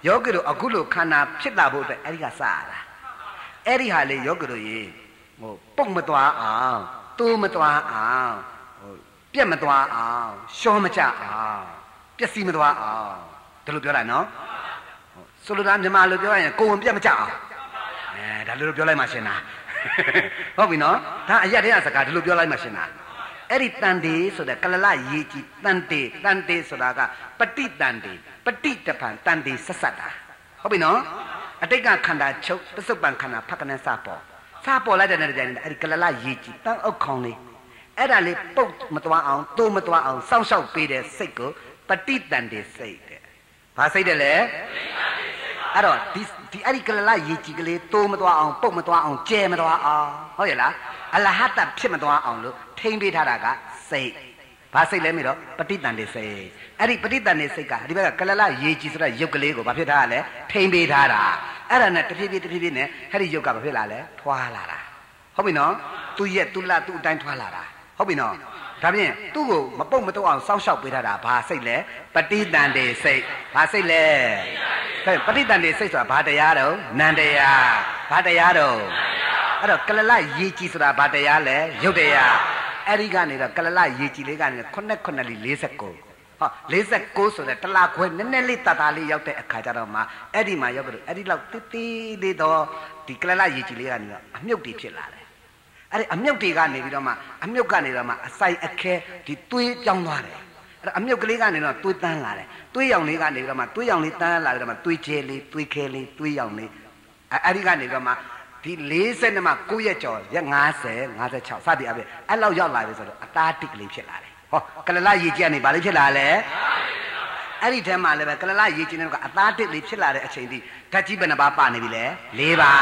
ယောဂီတို့အခုလိုခန္ဓာဖြစ်လာဖို့အတွက်အဲ့ဒီကစရတာအဲ့ဒီဟာလေးယောဂီတို့ရေ ဟိုပုတ်မသွားအောင်တိုးမသွားအောင်ဟိုပြက်မသွားအောင်ရှောမချအောင်ပျက်စီးမသွားအောင်ဒါလိုပြောလိုက်နော်ဆိုလိုတာမြန်မာလိုပြောရရင်ကိုဝင်ပြက်မချအောင်အဲဒါလိုပြောလိုက်မှရှင်နာဟုတ်ပြီနော်ဒါအရက်တည်းကစကားဒီလိုပြောလိုက်မှရှင်နာအဲ့ဒီတန်တေဆိုတဲ့ကလလရေးကြီးတန်တေတန်တေဆိုတာကပฏิတန်တေပฏิတပံတန်တေဆက်ဆက်တာဟုတ်ပြီနော်အတိတ်ကခန္ဓာချုပ်ပစ္စုပန်ခန္ဓာဖက်ကနဲ့စပေါ် စပေါ်လိုက်တဲ့နေရာနဲ့အဲ့ဒီကလလရေးကြီးတန်အုပ်ခေါင်းလေးအဲ့ဒါလေးပုတ်မသွားအောင်တိုးမသွားအောင်စောင့်ရှောက်ပေးတဲ့စိတ်ကိုပฏิတန်တေစိတ်တဲ့ဘာစိတ်တယ်လဲအဲ့တော့ဒီဒီအဲ့ဒီကလလရေးကြီးကလေးတိုးမသွားအောင်ပုတ်မသွားအောင်ကျဲမသွားအောင်ဟုတ်ရဲ့လားအလဟတဖြစ်မသွားအောင်လို့ထိမ့်ပေးထားတာကစိတ်ဘာစိတ်လဲမေတော့ပဋိတန်တေစိတ်အဲ့ဒီပဋိတန်တေစိတ်ကဒီဘက်ကကလလရေကြီးဆိုတဲ့ရုပ်ကလေးကိုဘာဖြစ်ထားရလဲထိမ့်ပေးထားတာ အဲ့ဒါနဲ့တဖြည်းဖြည်းတဖြည်းဖြည်းနဲ့အဲ့ဒီရုပ်ကဘာဖြစ်လာလဲထွာလာတာဟုတ်ပြီနော်သူ့ရဲ့သူ့လသူ့အတိုင်းထွာလာတာဟုတ်ပြီနော်ဒါဖြင့်သူ့ကိုမပုတ်မတုတ်အောင်စောင့်ရှောက်ပေးထားတာဘာစိတ်လဲပဋိတန်တေစိတ်ဘာစိတ်လဲဒါပဋိသန္ဓေစိတ်ဆိုတာဘာတရားတော့နန္တရားဘာတရားတော့အဲ့တော့ကလလရေကြည်ဆိုတာဘာတရားလဲရုပ်တရားအဲ့ဒီကနေတော့ကလလရေကြည်လေးကနေခုနှစ်ခုနှစ်လီ49 ဟော49ဆိုတဲ့တလားခွဲနည်းနည်းလေးတတလေးရောက်တဲ့အခါကျတော့မှအဲ့ဒီမှာရောက်ပြီးအဲ့ဒီလောက်တိတိလေးတော့ဒီကလလရေကြည်လေးကနေတော့အမြုပ်တွေဖြစ်လာတယ်အဲ့ဒီအမြုပ်တွေကနေပြီးတော့မှအမြုပ်ကနေတော့မှအဆိုင်အခဲဒီသွေးပြောင်းသွားတယ်အဲ့အမြုပ်ကလေးကနေတော့သွေးတန်းလာတယ်သွေးရောင်လေးကနေပြီးတော့မှသွေးရောင်လေးတန်းလာပြီးတော့မှသွေးကျဲလေးသွေးခဲလေးသွေးရောင်လေးအဲ့ဒီကနေတော့မှဒီ40နဲ့မှ9ရက်ကျော်ရက်50 56စသည်အပြင်အဲ့လောက်ရောက်လာပြီဆိုတော့အသားတိကလေးဖြစ်လာတယ် ဟောကလလရေကြီးကနေဘာလေးဖြစ်လာလဲအဲ့ဒီထဲမှာလည်းပဲကလလရေကြီးနေတော့အသားတစ်လေးဖြစ်လာတဲ့အချိန်ထိဓာတ်ကြီးဘယ်နှပါပါနေပြီလဲ၄ပါ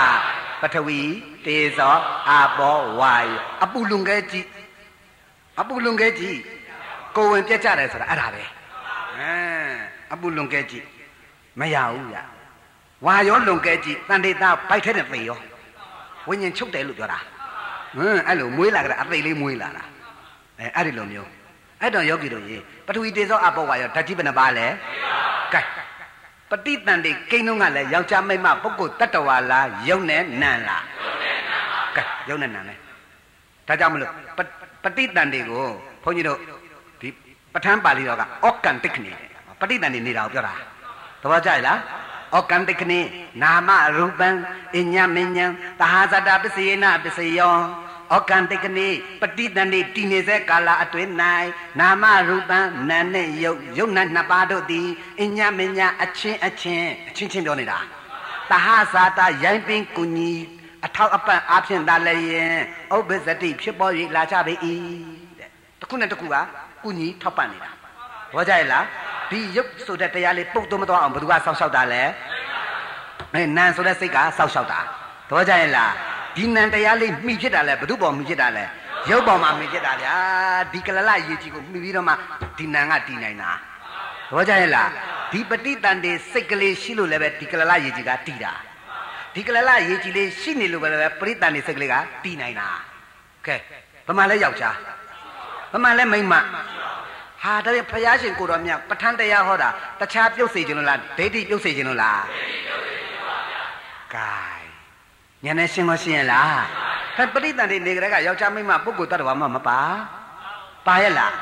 ပထဝီတေဇောအာဘောဝါယအပူလွန်ခဲကြီးအပူလွန်ခဲကြီးကိုဝင်ပြတ်ကြတယ်ဆိုတာအဲ့ဒါပဲအဲအပူလွန်ခဲကြီးမရဘူးဗျဝါရောလွန်ခဲကြီးတန်တေတာပိုက်ထဲနဲ့သေရောဝိညာဉ်ချုပ်တယ်လို့ပြောတာဟမ်အဲ့လိုမွေးလာကြတာအသိလေးမွေးလာတာအဲအဲ့ဒီလိုမျိုး အဲ့တော့ယောဂီတို့ရေပထဝီတေဇောအဘောဝါရောဓာတ်ကြီးဘယ်နှပါလဲကဲပဋိတန်တေကိန်းလုံးကလည်းယောက်ျားမိန်းမပုဂ္ဂိုလ်တတ္တဝါလားယုံနဲ့နံလားကဲယုံနဲ့နံလဲဒါကြောင့်မလို့ပဋိတန်တေကိုဘုန်းကြီးတို့ဒီပဋ္ဌာန်းပါဠိတော်ကဩကံတိခဏီပဋိတန်တေနေတာကိုပြောတာသဘောကျလားဩကံတိခဏီနာမရူပံအညမဉ္ဉံသဟာဇတပစ္စယေနပစ္စယော ဩကံတိကနိပฏิတန်တိတည်နေစေကာလအတွင်း၌နာမရူပံနာနဲ့ယုတ်ယုတ်နနှစ်ပါးတို့သည်အညမညာအချင်းအချင်းအချင်းချင်းပြောနေတာတဟဇာတာရိုင်းပင်ကုညီအထောက်အပံ့အဖြစ်သာလည်းရင်ဥပ္ပဇတိဖြစ်ပေါ်၍လာကြပေ၏တဲ့တခုနဲ့တခုကကုညီထောက်ပံ့နေတာဘောကြရဲ့လားဒီရုပ်ဆိုတဲ့တရားလေးပုတ်သွမသွားအောင်ဘယ်သူကစောင့်ရှောက်တာလဲအဲနန်ဆိုတဲ့စိတ်ကစောင့်ရှောက်တာသဘောကျရဲ့လား ဒီနံတရားလေးမှီဖြစ်တာလဲဘု து ပေါ်မှီဖြစ်တာလဲရုပ်ပေါ်မှာမှီဖြစ်တာဗျာဒီကလလရေကြီးကိုမှီပြီးတော့မှဒီနံကတည်နိုင်တာသဘောကျရဲ့လားဒီပฏิတန်တေစိတ်ကလေးရှိလို့လည်းပဲဒီကလလရေကြီးကတည်တာဒီကလလရေကြီးလေးရှိနေလို့ပဲပရိတန်တေစိတ်ကလေးကတည်နိုင်တာကဲဘယ်မှာလဲယောက်ျားဘယ်မှာလဲမိန်းမဟာဒါပြန်ဖယားရှင်ကိုတော်မြတ်ပဋ္ဌာန်းတရားဟောတာတခြားပြုတ်စေခြင်းလို့လားဒိဋ္ဌိပြုတ်စေခြင်းလို့လားဒိဋ္ဌိပြုတ်စေခြင်းပါဗျာ gain ဉာဏ်နဲ့ရှင်းမရှင်းရလားဒါပရိသတ်တွေနေကြတဲ့ကယောက်ျားမိန်းမပုဂ္ဂိုလ်တ attva မှမပါပါရဲ့လား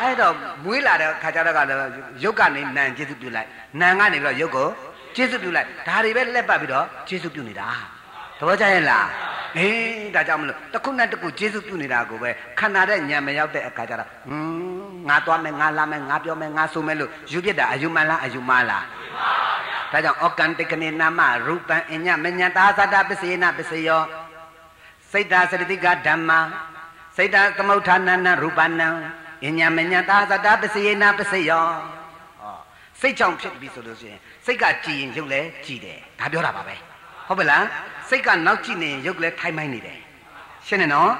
အဲ့တော့မွေးလာတဲ့ခါကျတော့ကလည်းရုပ်ကနေနံကျေစုပြုလိုက်နံကနေပြီးတော့ရုပ်ကိုကျေစုပြုလိုက်ဒါတွေပဲလက်ပတ်ပြီးတော့ကျေစုပြုနေတာသဘောကျရဲ့လားအေးဒါကြောင့်မလို့တစ်ခုနဲ့တစ်ခုကျေစုပြုနေတာကိုပဲခန္ဓာတဲ့ဉာဏ်မရောက်တဲ့အခါကျတော့ဟွန်းငါသွားမယ်ငါလာမယ်ငါပြောမယ်ငါဆိုမယ်လို့ယူပြစ်တာအယူမလားအယူမလား ဒါကြောင့်ဩကံတကနေနာမရူပံအညမညတာသတ္တပစ္စေနပစ္စယောစိတ်တာစရတိကဓမ္မစိတ်တာသမုဋ္ဌာနနရူပနံအညမညတာသတ္တပစ္စေနပစ္စယောဟောစိတ်ကြောင့်ဖြစ်ပြီဆိုလို့ရှိရင်စိတ်ကကြည်ရင်ရုပ်လည်းကြည်တယ်ဒါပြောတာပါပဲဟုတ်ပြီလားစိတ်ကနောက်ကြည့်နေရင်ရုပ်လည်းထိုင်မိုင်းနေတယ်ရှင်းနေနော်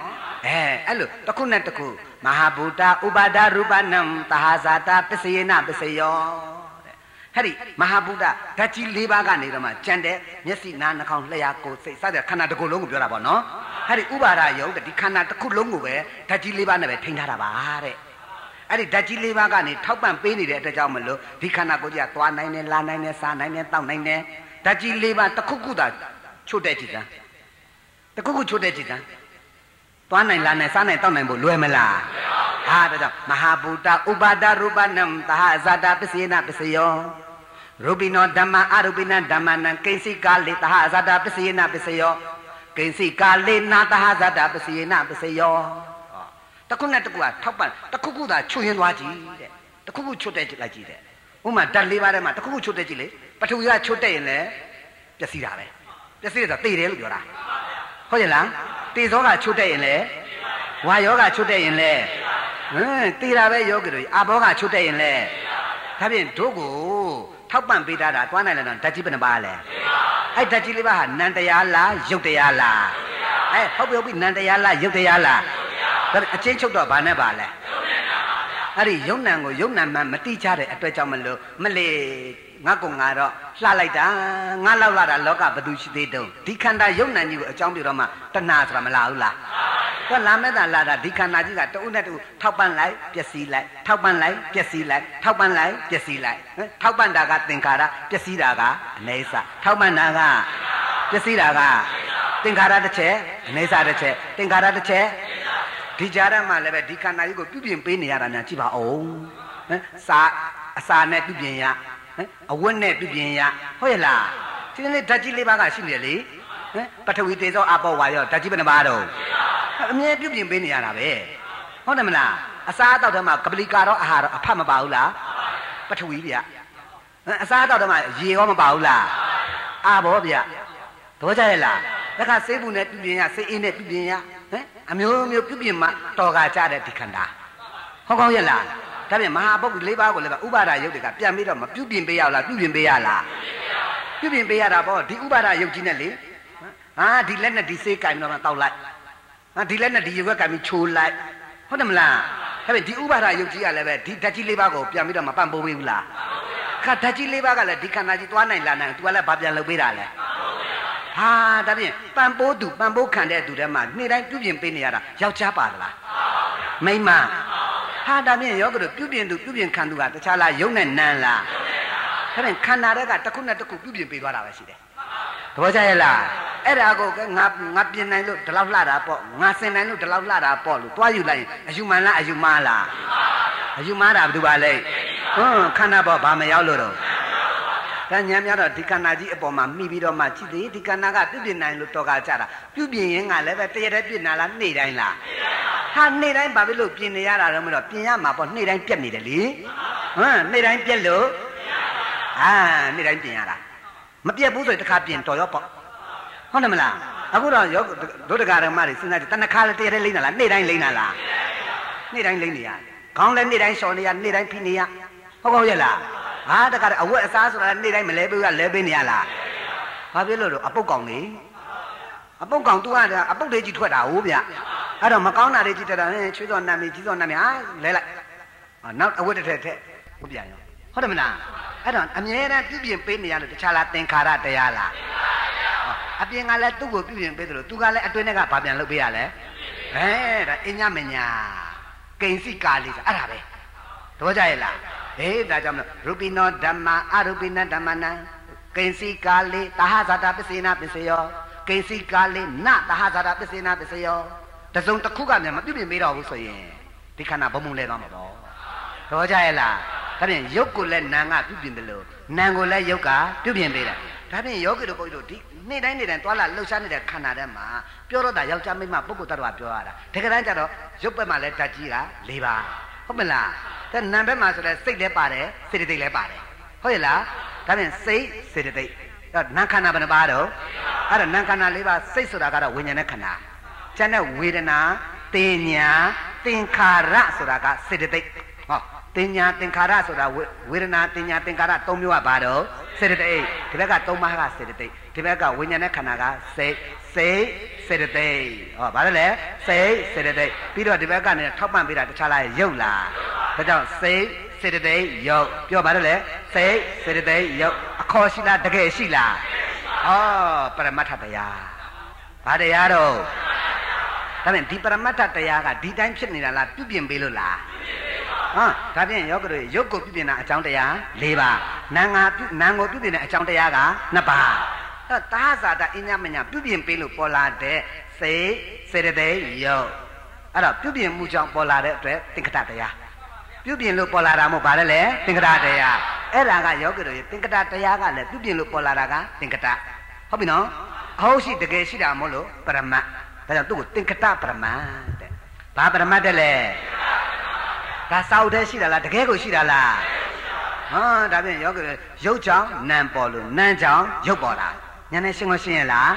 အဲအဲ့လိုတစ်ခုနဲ့တစ်ခုမဟာဗုဒ္ဓဥပါဒရူပနံသဟာဇာတာပစ္စယေနပစ္စယော ဟဲ့ဒီမဟာဗုဒ္ဓဓာတ်ကြီး၄ပါးကနေတော့မှကြံတဲ့မျက်စိနားနှာခေါင်းလျှာကိုယ်စိတ်စတဲ့ခန္ဓာတစ်ခုလုံးကိုပြောတာပေါ့နော်ဟဲ့ဒီဥပါဒယုံဒီခန္ဓာတစ်ခုလုံးကိုပဲဓာတ်ကြီး၄ပါးနဲ့ပဲထိန်းထားတာပါတဲ့အဲ့ဒီဓာတ်ကြီး၄ပါးကနေထောက်ပံ့ပေးနေတဲ့အတွက်ကြောင့်မလို့ဒီခန္ဓာကိုယ်ကြီးကသွားနိုင်တယ်လာနိုင်တယ်စားနိုင်တယ်တောက်နိုင်တယ်ဓာတ်ကြီး၄ပါးတစ်ခုခုသာချို့တဲ့ကြည့်စမ်းတစ်ခုခုချို့တဲ့ကြည့်စမ်းသွားနိုင်လာနိုင်စားနိုင်တောက်နိုင်ဖို့လွယ်မလားဟာဒါကြောင့်မဟာဘူတဥပါဒရူပနံသဟဇာတာပစ္စေနပစ္စယော ရူပိနောဓမ္မအရူပိနဓမ္မနံကိဉ္စီကာလေသဟဇာတာပစ္စယေနပစ္စယောကိဉ္စီကာလေနာသဟဇာတာပစ္စယေနပစ္စယောတခုနဲ့တခုကထောက်ပံ့တခုခုသာချွတ်ရင်သွားကြည့်တဲ့တခုခုချွတ်တဲ့လိုက်ကြည့်တဲ့ဥမာဓာတ်လေးပါးထဲမှာတခုခုချွတ်တဲ့ကြည့်လေပထဝီကချွတ်တဲ့ရင်လည်းပျက်စီးတာပဲပျက်စီးတယ်ဆိုတေတယ်လို့ပြောတာဟုတ်ရဲ့လားတေဇောကချွတ်တဲ့ရင်လည်းဝါယောကချွတ်တဲ့ရင်လည်းဟမ်တေတာပဲယောဂီတို့အာဘောကချွတ်တဲ့ရင်လည်းဒါဖြင့်တို့ကို ထောက်ပံ့ပေးတာတွားနိုင်တယ်တော့ဓာတ်ကြီးဘယ်နှပါလဲအဲ့ဓာတ်ကြီးလေးပါဟာနန္တရားလားယုတ်တရားလားအဲဟုတ်ပြီဟုတ်ပြီနန္တရားလားယုတ်တရားလားဒါအချင်းချုပ်တော့ဘာနဲ့ပါလဲအဲ့ဒီယုံနံကိုယုံနံမှမတိချတဲ့အတွက်ကြောင့်မလို့မလေငါကငါတော့လှလိုက်တာငါလောက်လာတာလောကဘသူရှိသေးတုံးဒီခန္ဓာယုံနံကြီးကိုအကြောင်းပြတော့မှတဏှာဆိုတာမလာဘူးလား သူလာမဲ့တာလာတာဒီခန္ဓာကြီးကတဦးနဲ့တဦးထောက်ပံ့လိုက်ပျက်စီးလိုက်ထောက်ပံ့လိုက်ပျက်စီးလိုက်ထောက်ပံ့လိုက်ပျက်စီးလိုက်ထောက်ပံ့တာကသင်္ခါရပျက်စီးတာကအနေဆာထောက်ပံ့တာကပျက်စီးတာကသင်္ခါရတစ်ချက်အနေဆာတစ်ချက်သင်္ခါရတစ်ချက်ဒီကြားထဲမှာလည်းပဲဒီခန္ဓာကြီးကိုပြုပြင်ပေးနေရတာများကြည့်ပါဦးဟမ်စာအစာနဲ့ပြုပြင်ရဟမ်အဝတ်နဲ့ပြုပြင်ရဟုတ်ရဲ့လားဒီနေ့ဓာတ်ကြီးလေးပါးကရှိနေလေ ဟမ်ပထဝီတေဇောအဘောဝါရောဓာတ်ကြီးဘယ်နှပါတော့အမြဲပြုပြင်ပေးနေရတာပဲဟုတ်တယ်မလားအစားအသောက်ထဲမှာကပလီကာတော့အာဟာရအဖတ်မပါဘူးလားပထဝီဗျအစားအသောက်ထဲမှာရေရောမပါဘူးလားအာဘောဗျသဘောကျရဲ့လားတခါစေးဘူးနဲ့ပြုပြင်ရစေးအင်းနဲ့ပြုပြင်ရဟမ်အမျိုးမျိုးပြုပြင်မှတော်ကကြတဲ့ဒီခန္ဓာဟုတ်ကောင်းရဲ့လားဒါပြန်မဟာပုဂ္ဂိုလ်၄ပါးကိုလည်းဥပါဒယုတ်တွေကပြန်ပြီးတော့မပြုပြင်ပေးရလားပြုပြင်ပေးရလားပြုပြင်ပေးရတာပေါ့ဒီဥပါဒယုတ်ကြီးနဲ့လေ ဟာဒီလက်နဲ့ဒီစေးကင်ပြီးတော့မှတောက်လိုက်ဟာဒီလက်နဲ့ဒီရွက်ကင်ပြီးချိုးလိုက်ဟုတ်တယ်မလားဒါပြန်ဒီဥပါဒယုတ်ကြီးကလည်းပဲဒီဓာတ်ကြီး၄ပါးကိုပြန်ပြီးတော့မပန့်ပိုးပေးဘူးလားခါဓာတ်ကြီး၄ပါးကလည်းဒီခန္ဓာကြီးသွားနိုင်လာနိုင် तू ကလည်းဘာပြန်လုပ်ပေးတာလဲဟာဒါဖြင့်ပန်ပိုးသူပန်ပိုးခံတဲ့သူထဲမှာနေ့တိုင်းပြုပြင်ပေးနေရတာယောက်ျားပါလားမိန်းမဟာဒါဖြင့်ယောဂတို့ပြုပြင်သူပြုပြင်ခံသူကတခြားလားယုံနဲ့နန်းလားဒါဖြင့်ခန္ဓာတွေကတစ်ခုနဲ့တစ်ခုပြုပြင်ပေးသွားတာပဲရှိတယ်သဘောကျရဲ့လား အဲ့ဒါကိုငါငါပြင်နိုင်လို့ဒီလောက်လှတာပေါ့ငါစင်နိုင်လို့ဒီလောက်လှတာပေါ့လို့တွားယူလိုက်ရင်အယူမှန်လားအယူမှားလားအယူမှားတာဘာလို့ပါလဲဟွန်းခန္ဓာပေါ့ဘာမရောက်လို့တော့ဒါညံများတော့ဒီကန္နာကြီးအပေါ်မှာမိပြီးတော့မှကြည့်သေးဒီကန္နာကပြုပြင်နိုင်လို့တော်ကကြတာပြုပြင်ရင်ကလည်းပဲတရတဲ့ပြင်နာလားနေ့တိုင်းလားဟာနေ့တိုင်းဘာဖြစ်လို့ပြင်နေရတာတော့မလို့ပြင်ရမှာပေါ့နေ့တိုင်းပြက်နေတယ်လေဟမ်နေ့တိုင်းပြက်လို့အာနေ့တိုင်းပြင်ရတာမပြက်ဘူးဆိုရင်တစ်ခါပြင်တော်ရောပေါ့ ဟုတ်တယ်မလားအခုတော့ရောဒုဒကာဓမ္မတွေစဉ်းစားကြည့်တဏ္ဍခါလည်းတရတဲ့လိမ့်တာလားနေ့တိုင်းလိမ့်တာလားနေ့တိုင်းလိမ့်နေရခေါင်းလည်းနေ့တိုင်းလျှော်နေရနေ့တိုင်းဖိနေရဟုတ်ကောရဲ့လားဟာတခါအဝတ်အစားဆိုတာနေ့တိုင်းမလဲပေးကလဲပေးနေရလားဘာဖြစ်လို့တော့အပုတ်ကောင်နေအပုတ်ကောင် तू ကအပုတ်လေးကြီးထွက်တာဟုတ်ဗျအဲ့တော့မကောင်းတာလေးကြီးတက်တာဟင်းချွေးစောနာမည်ကြီးစောနာမည်ဟာလဲလိုက်နောက်အဝတ်တစ်ထက်ထက်ဟုတ်ပြန်ရောဟုတ်တယ်မလားအဲ့တော့အမြဲတမ်းပြုပြင်ပေးနေရလို့တခြားလားသင်္ခါရတရားလား အပြင်ကလည်းသူ့ကိုပြုပြင်ပေးတယ်လို့သူကလည်းအတွင်းကဘာပြန်လုပ်ပေးရလဲအဲဒါအညမညာကိဉ္စီကာလိအဲ့ဒါပဲတော့ကြရဲ့လားဟေးဒါကြောင့်မလို့ရူပိနောဓမ္မအရူပိနဓမ္မနံကိဉ္စီကာလိတဟဇာတာပစ္စေနာပစ္စယောကိဉ္စီကာလိနတဟဇာတာပစ္စေနာပစ္စယောတစုံတစ်ခုကမြန်မပြုပြင်ပေးတော့ဘူးဆိုရင်ဒီခန္ဓာဘုံဘုံလဲသွားမှာပေါ့တော့ကြရဲ့လားဒါဖြင့်ရုပ်ကိုလည်းနာငါပြုပြင်တယ်လို့နာကိုလည်းရုပ်ကပြုပြင်ပေးတယ်ဒါဖြင့်ယောဂီတို့ပုဂ္ဂိုလ်တို့ဒီ နေ့တိုင်းနေ့တိုင်းတွာလာလှုပ်ရှားနေတဲ့ခန္ဓာထဲမှာပြောတော့တာယောက်ျားမိန်းမပုဂ္ဂိုလ်တ attva ပြောရတာတကယ်တမ်းကျတော့ရုပ်ဘက်မှာလည်းဓာတ်ကြီးက၄ပါးဟုတ်မလားတဲ့နာဘက်မှာဆိုလဲစိတ်လည်းပါတယ်စေတသိက်လည်းပါတယ်ဟုတ်ရဲ့လားဒါဖြင့်စိတ်စေတသိက်တော့နာခန္ဓာဘယ်နှပါတော့အဲ့ဒါနာခန္ဓာ၄ပါးစိတ်ဆိုတာကတော့ဝိညာဉ်နဲ့ခန္ဓာကျန်တဲ့ဝေဒနာတင်ညာသင်္ခါရဆိုတာကစေတသိက်ဟော တင်ညာသင်္ခါရဆိုတာဝေဒနာတင်ညာသင်္ခါရ၃မျိုးကဘာတော့စေတသိက်ဒီဘက်က၃ပါးကစေတသိက်ဒီဘက်ကဝိညာဉ်နဲ့ခန္ဓာကစိတ်စိတ်စေတသိက်ဟောဘာလဲလဲစိတ်စေတသိက်ပြီးတော့ဒီဘက်ကနေထောက်ပံ့ပေးတာတခြားလားရုပ်လားဒါကြောင့်စိတ်စေတသိက်ရုပ်ပြောပါတော့လေစိတ်စေတသိက်ရုပ်အခေါ်ရှိလားတကယ်ရှိလားဩပရမတ္ထတရားဘာတရားတော့ဒါဖြင့်ဒီပရမတ္ထတရားကဒီတိုင်းဖြစ်နေတာလားပြုပြင်ပေးလို့လား ဟမ်ဒါဖြင့်ယောဂတို့ရုပ်ကိုပြုပြင်တာအကြောင်းတရား၄ပါးနာငါပြုနာကိုပြုပြင်တဲ့အကြောင်းတရားက၂ပါးအဲတာဇာတအင်းညမညာပြုပြင်ပေးလို့ပေါ်လာတဲ့စေစေတသိက်ယုတ်အဲ့တော့ပြုပြင်မှုကြောင့်ပေါ်လာတဲ့အတွက်သင်္ကတတရားပြုပြင်လို့ပေါ်လာတာမဟုတ်ပါလေလေသင်္ကတတရားအဲ့ဒါကယောဂီတို့ရဲ့သင်္ကတတရားကလည်းပြုပြင်လို့ပေါ်လာတာကသင်္ကတဟုတ်ပြီနော်အဟုတ်ရှိတကယ်ရှိတာမဟုတ်လို့ပရမတ်ဒါကြောင့်သူ့ကိုသင်္ကတပရမတ်တဲ့ဘာပရမတ်တဲ့လဲ ဒါစာအုပ်ထဲရှိတာလားတကယ်ကိုရှိတာလားဟာဒါဖြင့်ယောဂီရုပ်ကြောင့်နာမ်ပေါ်လို့နာမ်ကြောင့်ရုပ်ပေါ်လာညာနဲ့ရှင်းလို့ရှင်းရလား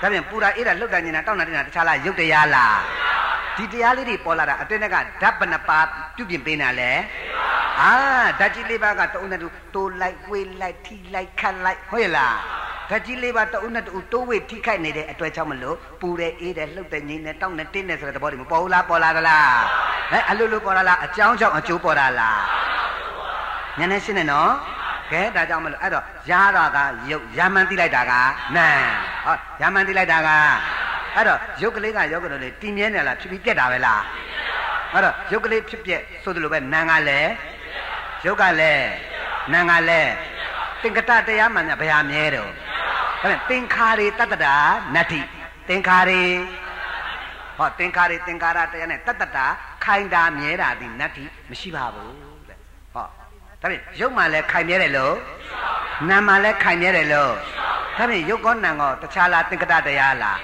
ဒါဖြင့်ပူတာအေးတာလှုပ်တာညင်တာတောက်တာတင်တာတခြားလားရုပ်တရားလားဒီတရားလေးတွေပေါ်လာတာအတွင်းကဓာတ်ပနပါပြုပြင်ပေးနေလဲအာဓာတ်ကြီးလေးပါးကတုံးနဲ့တူတိုးလိုက်ဝေးလိုက်ထိလိုက်ခတ်လိုက်ဟုတ်ရဲ့လား ဓာတ်ကြီးလေးပါးတုံးနဲ့တူတိုးဝေးထိခိုက်နေတဲ့အတွက်ကြောင့်မလို့ပူတယ်အေးတယ်လှုပ်တယ်ငိမ့်တယ်တောက်တယ်တင်းတယ်ဆိုတဲ့သဘောတွေမပေါ်ဘူးလားပေါ်လာသလားဟဲ့အလိုလိုပေါ်လာလားအကြောင်းကြောင့်အကျိုးပေါ်တာလားညနေရှင်းနေနော်ကဲဒါကြောင့်မလို့အဲ့တော့ရာတာကရုပ်ရာမန်တိလိုက်တာကနာဟောရာမန်တိလိုက်တာကအဲ့တော့ရုပ်ကလေးကယောဂတို့လေးတည်မြဲနေလားဖြစ်ပြီးပြက်တာပဲလားအဲ့တော့ရုပ်ကလေးဖြစ်ပြက်ဆိုသလိုပဲနာငါလည်းရုပ်ကလည်းနာငါလည်းသင်္ကတတရားမှန်ဘယ်ဟာမြဲတော့ ဒါနဲ့သင်္ခါရီတတ္တတာနတ္တိသင်္ခါရီဟောသင်္ခါရီသင်္ခါရတရားနဲ့တတ္တတာခိုင်တာမြဲတာဒီနတ္တိမရှိပါဘူးတဲ့ဟောဒါဖြင့်ရုပ်မှလည်းခိုင်မြဲတယ်လို့နာမ်မှလည်းခိုင်မြဲတယ်လို့ဒါဖြင့်ရုပ်ကောနာမ်ကောတခြားလားသင်္ကတတရားလား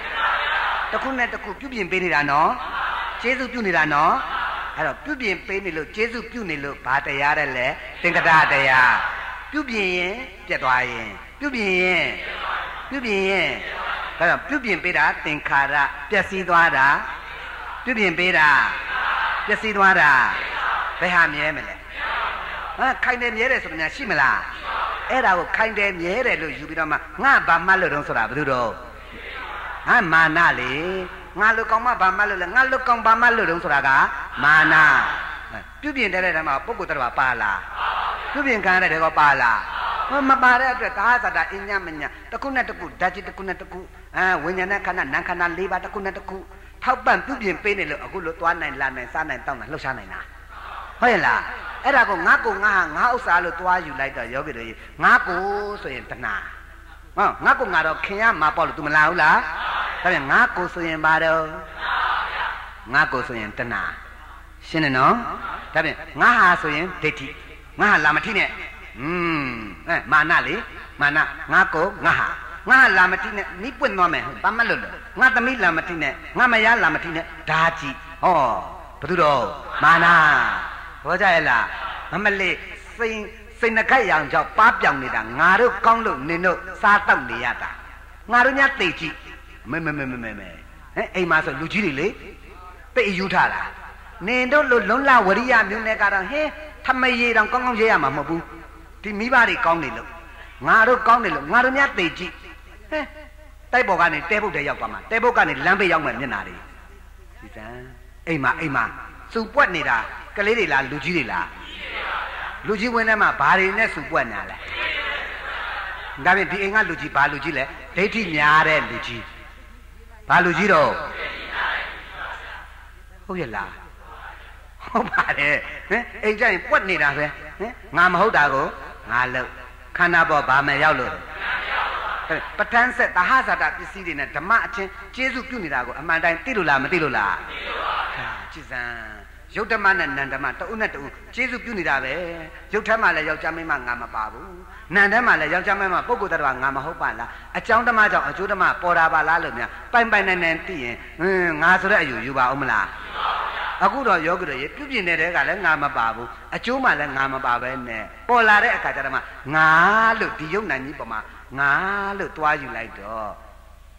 တစ်ခုနဲ့တစ်ခုပြုပြင်ပေးနေတာနော်ကျေးဇူးပြုနေတာနော်အဲ့တော့ပြုပြင်ပေးနေလို့ကျေးဇူးပြုနေလို့ဘာတရားတဲ့လဲသင်္ကတတရားပြုပြင်ရင်ပြတ်သွားရင်ပြုပြင်ရင် ပြုပြင်ရင်ဒါကြောင့်ပြုပြင်ပေးတာသင်္ခါရပျက်စီးသွားတာပြုပြင်ပေးတာပျက်စီးသွားတာဘယ်ဟာမြဲမလဲဟမ်ခိုင်တယ်မြဲတယ်ဆိုမှရှိမလားအဲ့ဒါကိုခိုင်တယ်မြဲတယ်လို့ယူပြီးတော့မှငါဘာမှတ်လို့တော့ဆိုတာဘယ်သူတော့ငါမာနလေငါလူကောင်မဘာမှတ်လို့လဲငါလူကောင်ဘာမှတ်လို့တော့ဆိုတာကမာန ပြုပြင်တဲ့တဲ့ဓမ္မပုဂ္ဂိုလ်တော်ပါလားပြုပြင်ခံရတဲ့ကောပါလားမပါတဲ့အတွက်သာသတာအညမညာတခုနဲ့တခုဓာတ်ကြီးတခုနဲ့တခုအဲဝိညာဉ်နဲ့ခန္ဓာနာခန္ဓာ၄ပါးတခုနဲ့တခုထောက်ပံ့ပြုပြင်ပေးနေလို့အခုလိုသွားနိုင်လာနိုင်စားနိုင်တောင်းနိုင်လှုပ်ရှားနိုင်တာဟုတ်ရဲ့လားအဲ့ဒါကိုငါကိုငါဟာငါဥစ္စာလို့သွားယူလိုက်တော့ယောဂီတို့ငါကိုဆိုရင်တဏှာဟောငါကိုငါတော့ခင်ရမှာပေါ့လို့ तू မလာဘူးလားဒါပြန်ငါကိုဆိုရင်ဘာတော့ငါကိုဆိုရင်တဏှာ ရှင်းတယ်နော်ဒါပြန်ငါဟာဆိုရင်ဒိဋ္ဌိငါဟာလာမထိနဲ့อืมအဲမာနလေမာနငါကိုငါဟာငါလာမတိနဲ့နိပွင့်သွားမယ်ဘာမှလို့ငါသမီးလာမတိနဲ့ငါမယားလာမတိနဲ့ဓာကြီးဟောဘသူတော့မာနဘောကြရဲ့လားမမလေးစိန်စိန်နှခတ်ရောင်ကြောင့်ပါပြောင်နေတာငါတို့ကောင်းလို့နင်တို့စားတော့နေရတာငါတို့ညသိကြည့်မဲမဲမဲမဲမဲမဲဟဲ့အိမ်မှာဆိုလူကြီးတွေလေတိတ်ယူထားတာ နင်တို့လိုလုံလဝရိယမျိုးနဲ့ကတော့ဟင်းထမရေတောင်ကောင်းကောင်းရေးရမှာမဟုတ်ဘူးဒီမိဘတွေကောင်းနေလို့ငါတို့ကောင်းနေလို့ငါတို့များသိကြည့်ဟဲ့တိုက်ပေါ်ကနေတဲဘုတ်တဲရောက်သွားမှာတဲဘုတ်ကနေလမ်းဘေးရောက်မယ်မျက်နာတွေဒီစံအိမ်မှာအိမ်မှာစုပွက်နေတာကလေးတွေလားလူကြီးတွေလားလူကြီးဝင်ထဲမှာဘာတွေနဲ့စုပွက်နေတာလဲဒါပြင်ဒီအိမ်ကလူကြီးဘာလူကြီးလဲဒိဋ္ဌိများတဲ့လူကြီးဘာလူကြီးတော့ဟုတ်ရဲ့လား ဟုတ်ပါတယ်ဟင်အိမ်ကျရင်ပွက်နေတာပဲဟင်ငါမဟုတ်တာကိုငါလို့ခန္ဓာပေါ်ဘာမှရောက်လို့ပဋ္ဌာန်းဆက်သဟဇာတပစ္စည်းတွေနဲ့ဓမ္မအချင်းကျေးဇူးပြုနေတာကိုအမှန်တိုင်းသိလို့လားမသိလို့လားသိလို့ပါဗျာကြည်စံ ရုပ်ဓမ္မနဲ့နန္ဓမ္မတအုပ်နဲ့တအုပ်ကျေးဇူးပြုနေတာပဲရုပ်ထက်မှလည်းယောက်ျားမင်းမငါမပါဘူးနန္ဓမှလည်းယောက်ျားမင်းမပုဂ္ဂိုလ်တ attva ငါမဟုတ်ပါလားအကြောင်းဓမ္မကြောင့်အကျိုးဓမ္မပေါ်တာပါလားလို့များပိုင်ပိုင်နိုင်နိုင်သိရင်ဟင်းငါဆိုတဲ့အယူယူပါဦးမလားအခုတော့ယောဂီတို့ရေပြုပြင်နေတဲ့ကလည်းငါမပါဘူးအကျိုးမှလည်းငါမပါပဲနဲ့ပေါ်လာတဲ့အခါကျတော့မှငါလို့ဒီယုံနိုင်ကြီးပေါ်မှာငါလို့တွားယူလိုက်တော့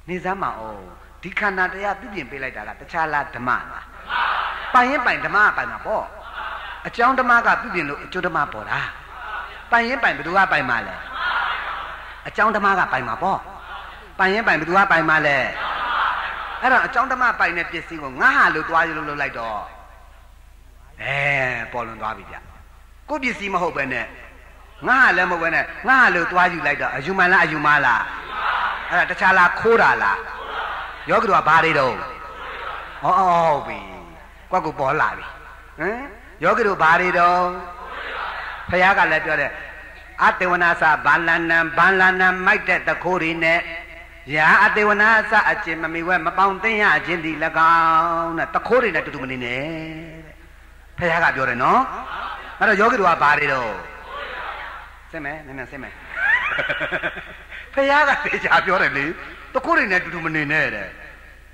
နေစမ်းမအောင်ဒီခန္ဓာတရားပြုပြင်ပေးလိုက်တာကတခြားလားဓမ္မလား ပိုင်ရင်ပိုင်ဓမ္မပိုင်မှာပေါ့အကြောင်းဓမ္မကပြုပြင်လို့အကျိုးဓမ္မပေါ်တာပိုင်ရင်ပိုင်ဘယ်သူကပိုင်မှာလဲအကြောင်းဓမ္မကပိုင်မှာပေါ့ပိုင်ရင်ပိုင်ဘယ်သူကပိုင်မှာလဲအဲ့တော့အကြောင်းဓမ္မပိုင်တဲ့ပစ္စည်းကိုငါဟာလို့တွားရလို့လုပ်လိုက်တော့အဲပေါ်လွန်သွားပြီဗျကိုပစ္စည်းမဟုတ်ပဲနဲ့ငါဟာလည်းမဟုတ်ပဲနဲ့ငါဟာလို့တွားယူလိုက်တော့အယူမှန်လားအယူမလားအဲ့ဒါတခြားလားခိုးတာလားယောဂီတို့ကဘာတွေတော့ဟောဟုတ်ပြီ ကွက်ကိုပေါ်လာပြီဟမ်ယောဂီတို့ဘာတွေတော့ဖခင်ကလည်းပြောတယ်အတေဝနာသဘာလန္နံဘာလန္နံမိုက်တဲ့တခိုးတွေနဲ့ရာအတေဝနာသအကျင်မမီဝဲမပေါင်းသိရခြင်းဒီ၎င်းတဲ့တခိုးတွေနဲ့တူတူမနေနဲ့တဲ့ဖခင်ကပြောတယ်နော်အဲ့တော့ယောဂီတို့ကဘာတွေတော့စင်မယ်နည်းနည်းစင်မယ်ဖခင်ကသေချာပြောတယ်လေတခိုးတွေနဲ့တူတူမနေနဲ့တဲ့အဲ့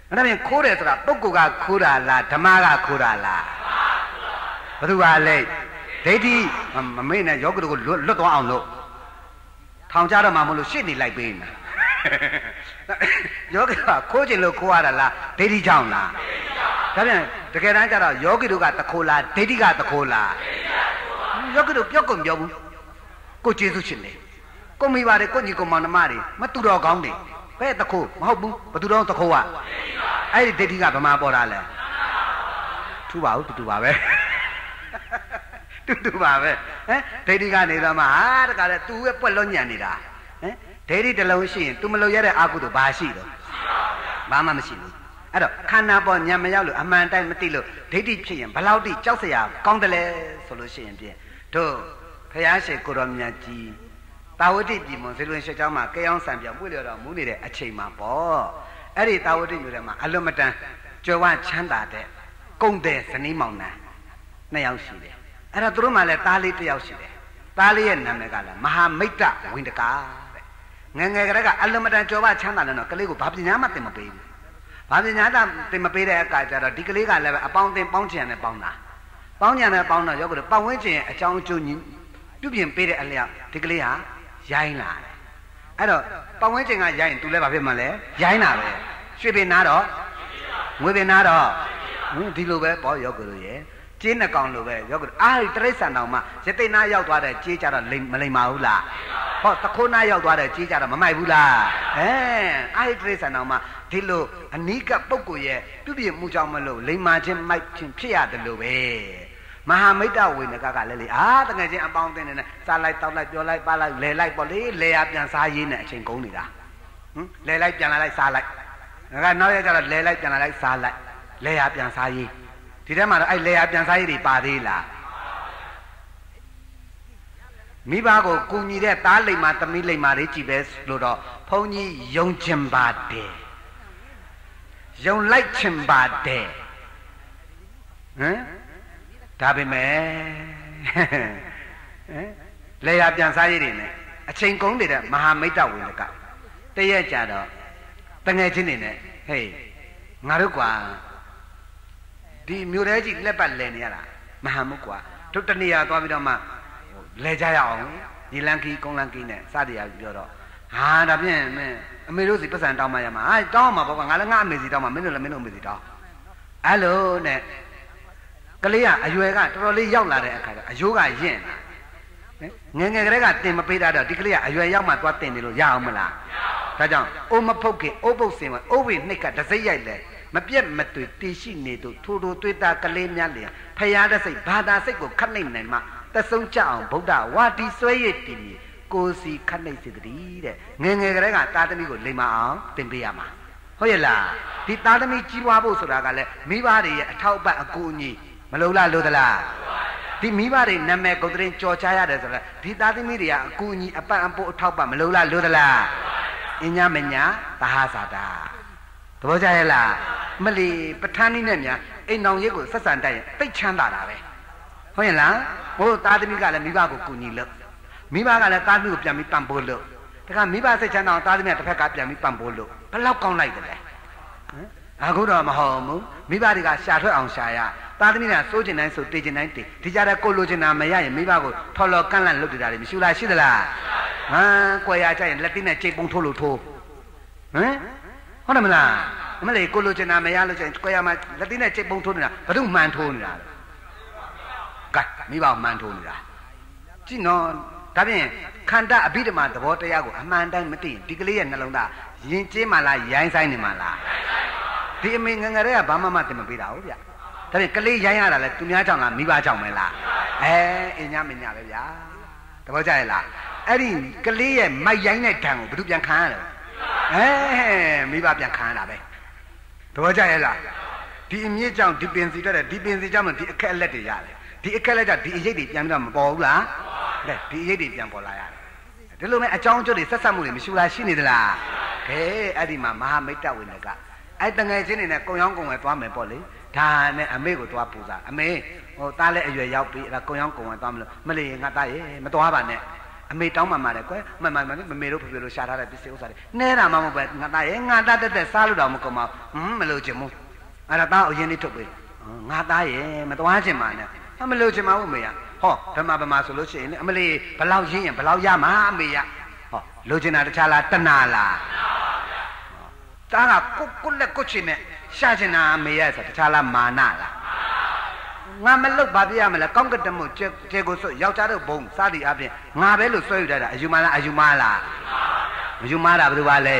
ဒါပြင်ခိုးတယ်ဆိုတာပုဂ္ဂိုလ်ကခိုးတာလားဓမ္မကခိုးတာလားဘယ်သူကလဲဒိဋ္ဌိမမေ့နဲ့ယောဂတို့ကိုလွတ်သွားအောင်လို့ထောင်ကြတော့မှမလို့ရှစ်နေလိုက်ပေးနေယောဂီကခိုးခြင်းလို့ခိုးရတာလားဒိဋ္ဌိကြောင့်လားဒါပြန်တကယ်တမ်းကျတော့ယောဂီတို့ကတခိုးလားဒိဋ္ဌိကတခိုးလားယောဂီတို့ပြောကုန်ပြောဘူးကိုကျေးဇူးရှင်လေကိုမိပါတယ်ကိုညီကိုမောင်နှမတွေမတူတော်ကောင်းတယ်ဘယ်တခိုးမဟုတ်ဘူးဘသူတော်တခိုးက အဲ့ဒီဒိဋ္ဌိကဗမာပေါ်တာလဲထူပါဘူးတူတူပါပဲတူတူပါပဲဟမ်ဒိဋ္ဌိကနေတော့မှဟာတခါလဲသူပဲပွက်လုံးညံနေတာဟမ်ဒိဋ္ဌိတစ်လုံးရှိရင် तू မလို့ရတဲ့အာကုသို့ဘာရှိတော့ဘာမှမရှိဘူးအဲ့တော့ခန္ဓာပေါ်ညံမရောက်လို့အမှန်တိုင်းမသိလို့ဒိဋ္ဌိဖြစ်ရင်ဘလောက်တိကြောက်စရာကောင်းတယ်လဲဆိုလို့ရှိရင်ဖြင့်တို့ဖယားရှိကိုတော်မြတ်ကြီးတာဝတိပြည်မွန်ဇေလွင်ရှစ်ကျောင်းမှာကေအောင်ဆံပြောင်းပွေလျော်တော်မူနေတဲ့အချိန်မှာပေါ့ အဲ့ဒီတာဝတိမြို့ထဲမှာအလွန်မတန်ကြွယ်ဝချမ်းသာတဲ့ကုံတဲ့ဇနီးမောင်နှံနှစ်ယောက်ရှိတယ်အဲ့တော့သူတို့မှလည်းသားလေးတစ်ယောက်ရှိတယ်သားလေးရဲ့နာမည်ကလည်းမဟာမိတ်တဝိန္ဒကာတဲ့ငငယ်ကလေးကအလွန်မတန်ကြွယ်ဝချမ်းသာတယ်နော်ကလေးကိုဘာပညာမှသင်မပေးဘူးဘာပညာသင်မပေးတဲ့အခါကျတော့ဒီကလေးကလည်းအပေါင်းအသင်းပေါင်းချင်တယ်ပေါင်းတာပေါင်းကြတယ်ပေါင်းတော့ရောက်ကြတယ်ပတ်ဝန်းကျင်အကြောင်းအကျိုးညီပြုပြင်ပေးတဲ့အလျောက်ဒီကလေးဟာရိုင်းလာတယ် အဲ့တော့ပတ်ဝန်းကျင်ကရိုင်းသူလည်းဘာဖြစ်မှလဲရိုင်းတာပဲရွှေပင်နာတော့ငွေပင်နာတော့ဒီလိုပဲပေါ့ရောက်ကြလို့ရဲ့ကျေးနှကောင်လိုပဲရောက်ကြအာတရိစ္ဆာန်တော်မှရသိနာရောက်သွားတဲ့ကျေးကြတော့မလိမ္မာဘူးလားဟောတခိုးနာရောက်သွားတဲ့ကျေးကြတော့မမိုက်ဘူးလားအဲအာတရိစ္ဆာန်တော်မှဒီလိုအနိကပုဂ္ဂိုလ်ရဲ့ပြုပြင်မှုကြောင့်မလို့လိမ္မာခြင်းမိုက်ခြင်းဖြစ်ရတယ်လို့ပဲ မဟာမိတ်တဝေနကကလည်းလေအာတကယ်ချင်းအပေါင်းအသင်းနဲ့စားလိုက်တောက်လိုက်ပြောလိုက်ပါလိုက်လဲလိုက်ပေါ့လေလဲရပြန်စားရင်းနဲ့အချိန်ကုန်နေတာဟမ်လဲလိုက်ပြန်လာလိုက်စားလိုက်ငါကနောက်ရကျတော့လဲလိုက်ပြန်လာလိုက်စားလိုက်လဲရပြန်စားရင်းဒီထဲမှာတော့အဲ့လဲရပြန်စားရည်တွေပါသေးလားမိဘကိုကူညီတဲ့သားလိမ္မာသမီးလိမ္မာတွေကြည်ပဲလို့တော့ဘုန်းကြီးယုံချင်ပါတယ်ယုံလိုက်ချင်ပါတယ်ဟမ် ဒါပေမဲ့ဟမ်လေယာပြန်စားရည်တွေနဲ့အချိန်ကုန်နေတဲ့မဟာမိတ်တဝေလကတရက်ကြတော့တငယ်ချင်းတွေနဲ့ဟေးငါတို့ကွာဒီမြို့ထဲကြီးလက်ပတ်လဲနေရတာမဟာမုကွာတို့တနေရာသွားပြီးတော့မှလဲကြရအောင်ဒီလန်ကီကုန်းလန်ကီနဲ့စတရားပြောတော့ဟာဒါဖြင့်မင်းအမေတို့စီပတ်စံတောင်းမှရမှာဟာတောင်းမှာပေါ့ကွာငါလည်းငါအမေစီတောင်းမှာမင်းတို့လည်းမင်းတို့အမေစီတောင်းအဲ့လိုနဲ့ ကလေးကအရွယ်ကတော်တော်လေးရောက်လာတဲ့အခါကျအယိုးကရင့်ငယ်ငယ်ကလေးကတင်မပေးတာတော့ဒီကလေးကအရွယ်ရောက်မှသွားတင်နေလို့ရအောင်မလားဒါကြောင့်အိုးမဖုတ်ခင်အိုးပုတ်စင်ဝအိုးဝေနှိတ်ကဒစိတ်ရိုက်လဲမပြက်မသွေတည်ရှိနေတို့ထိုးထိုးသွေးသားကလေးများလျင်ဖရာတစိတ်ဘာသာစိတ်ကိုခတ်နိုင်နိုင်မှတဆုံးကြအောင်ဗုဒ္ဓဝါတီဆွဲရည်တည်မီကိုစီခတ်နိုင်စေတည်းတဲ့ငယ်ငယ်ကလေးကတာသမီကိုလိမ္မာအောင်သင်ပေးရမှာဟုတ်ရဲ့လားဒီတာသမီကြီးပွားဖို့ဆိုတာကလည်းမိဘတွေရဲ့အထောက်အပံ့အကူအညီ မလုံလားလို့သလားဒီမိဘတွေနာမည်ကုတ်တရင်ကြော်ချရတယ်ဆိုတော့ဒီသားသမီးတွေကအကူအညီအပံ့အပိုးအထောက်ပံ့မလုံလားလို့သလားအညာမညာသဟာဇာတာသဘောကျရဲ့လားမလီပဋ္ဌာန်းနည်းနဲ့များအိမ်တော်ရိပ်ကိုဆက်ဆံတတ်ရင်သိချမ်းသာတာပဲဟုတ်ရဲ့လားဘို့သားသမီးကလည်းမိဘကိုကူညီလို့မိဘကလည်းသားသမီးကိုပြန်ပြီးပံ့ပိုးလို့တခါမိဘစိတ်ချမ်းသာအောင်သားသမီးကတစ်ဖက်ကပြန်ပြီးပံ့ပိုးလို့ဘယ်လောက်ကောင်းလိုက်တယ်လဲအခုတော့မဟုတ်ဘူးမိဘတွေကရှာထွက်အောင်ရှာရ သားသမီးကစိုးကျင်တိုင်းဆိုတေကျင်တိုင်းတေဒီကြတဲ့ကိုလိုချင်တာမရရင်မိဘကိုထော်လော်ကန့်လန့်လုပ်တည်တာတွေမရှိလားရှိသလားဟမ်ကွယ်ရကြရင်လက်တင်းနဲ့ကြိတ်ပုံထိုးလို့ထိုးဟမ်ဟုတ်တယ်မလားအမလေးကိုလိုချင်တာမရလို့ကျရင်ကွယ်ရမှာလက်တင်းနဲ့ကြိတ်ပုံထိုးနေတာဘယ်သူမှန်ထိုးနေတာလဲကဲမိဘမှန်ထိုးနေတာကြည့်နော်ဒါဖြင့်ခန္ဓာအဘိဓမ္မာသဘောတရားကိုအမှန်တိုင်းမသိရင်ဒီကလေးရဲ့နှလုံးသားယဉ်ကျေးမှလားရိုင်းဆိုင်နေမှလားဒီအမေငငယ်တွေကဘာမှမတင်မပေးတာဟုတ်ဗျာ ဒါဖြင့်ကလေးရိုင်းရတာလဲသူများကြောင့်လားမိဘကြောင့်ပဲလားအဲအင်းညမညပဲဗျာတဘောကြရဲ့လားအဲ့ဒီကလေးရဲ့မိုက်ရိုင်းတဲ့ဓာတ်ကိုဘယ်သူပြန်ခံရလဲအဲမိဘပြန်ခံရတာပဲတဘောကြရဲ့လားဒီအမြင့်ကြောင့်ဒီပင်စီတက်တဲ့ဒီပင်စီကြောင့်ဒီအခက်အလက်တွေရတယ်ဒီအခက်အလက်ကြောင့်ဒီအရေးတွေပြန်ပြီးတော့မပေါ်ဘူးလားတဲ့ဒီအရေးတွေပြန်ပေါ်လာရတယ်ဒီလိုမဲ့အကြောင်းအကျိုးတွေဆက်ဆက်မှုတွေမရှိလားရှိနေသလားကဲအဲ့ဒီမှာမဟာမိတ်တဝိနကအဲ့တငယ်ချင်းတွေနဲ့ကုံရောင်းကုံဝယ်သွားမယ်ပေါ့လေ ဒါနဲ့အမေကိုသွားပူစားအမေဟိုသားလည်းအရွယ်ရောက်ပြီအဲ့ဒါကုံရောင်းကုံဝယ်သွားမလို့မလေးငါသားရေမသွားပါနဲ့အမေတောင်းမှမှာတယ်ကွယ်မမမမမေတို့ဖေဖေလို့ရှာထားတဲ့ပစ္စည်းဥစ္စာတွေနဲတာမှမဟုတ်ပဲငါသားရေငါသားတက်တက်စားလို့တော့မကုန်ပါဘူးဟမ်မလို့ချင်ဘူးအဲ့ဒါသားအရင်လေးထုတ်ပေးငါသားရေမသွားချင်ပါနဲ့မလို့ချင်ပါဘူးမေရဟောဓမ္မဗမာဆိုလို့ရှိရင်အမလေးဘလောက်ရင်းရင်ဘလောက်ရမှာအမေရဟောလိုချင်တာတခြားလားတဏလားတားကကိုကိုလက်ကိုချင်နဲ့ ရှာချင်တာအမေရဆိုတခြားလားမာနလားငါမလုတ်ဘာပြရမလဲကောင်းကတမို့ကျဲကိုဆိုယောက်ျားတို့ဘုံစားတီအပြင်ငါပဲလို့ဆွဲယူတတ်တာအယူမလားအယူမလားမယူမတာဘယ်လိုပါလဲ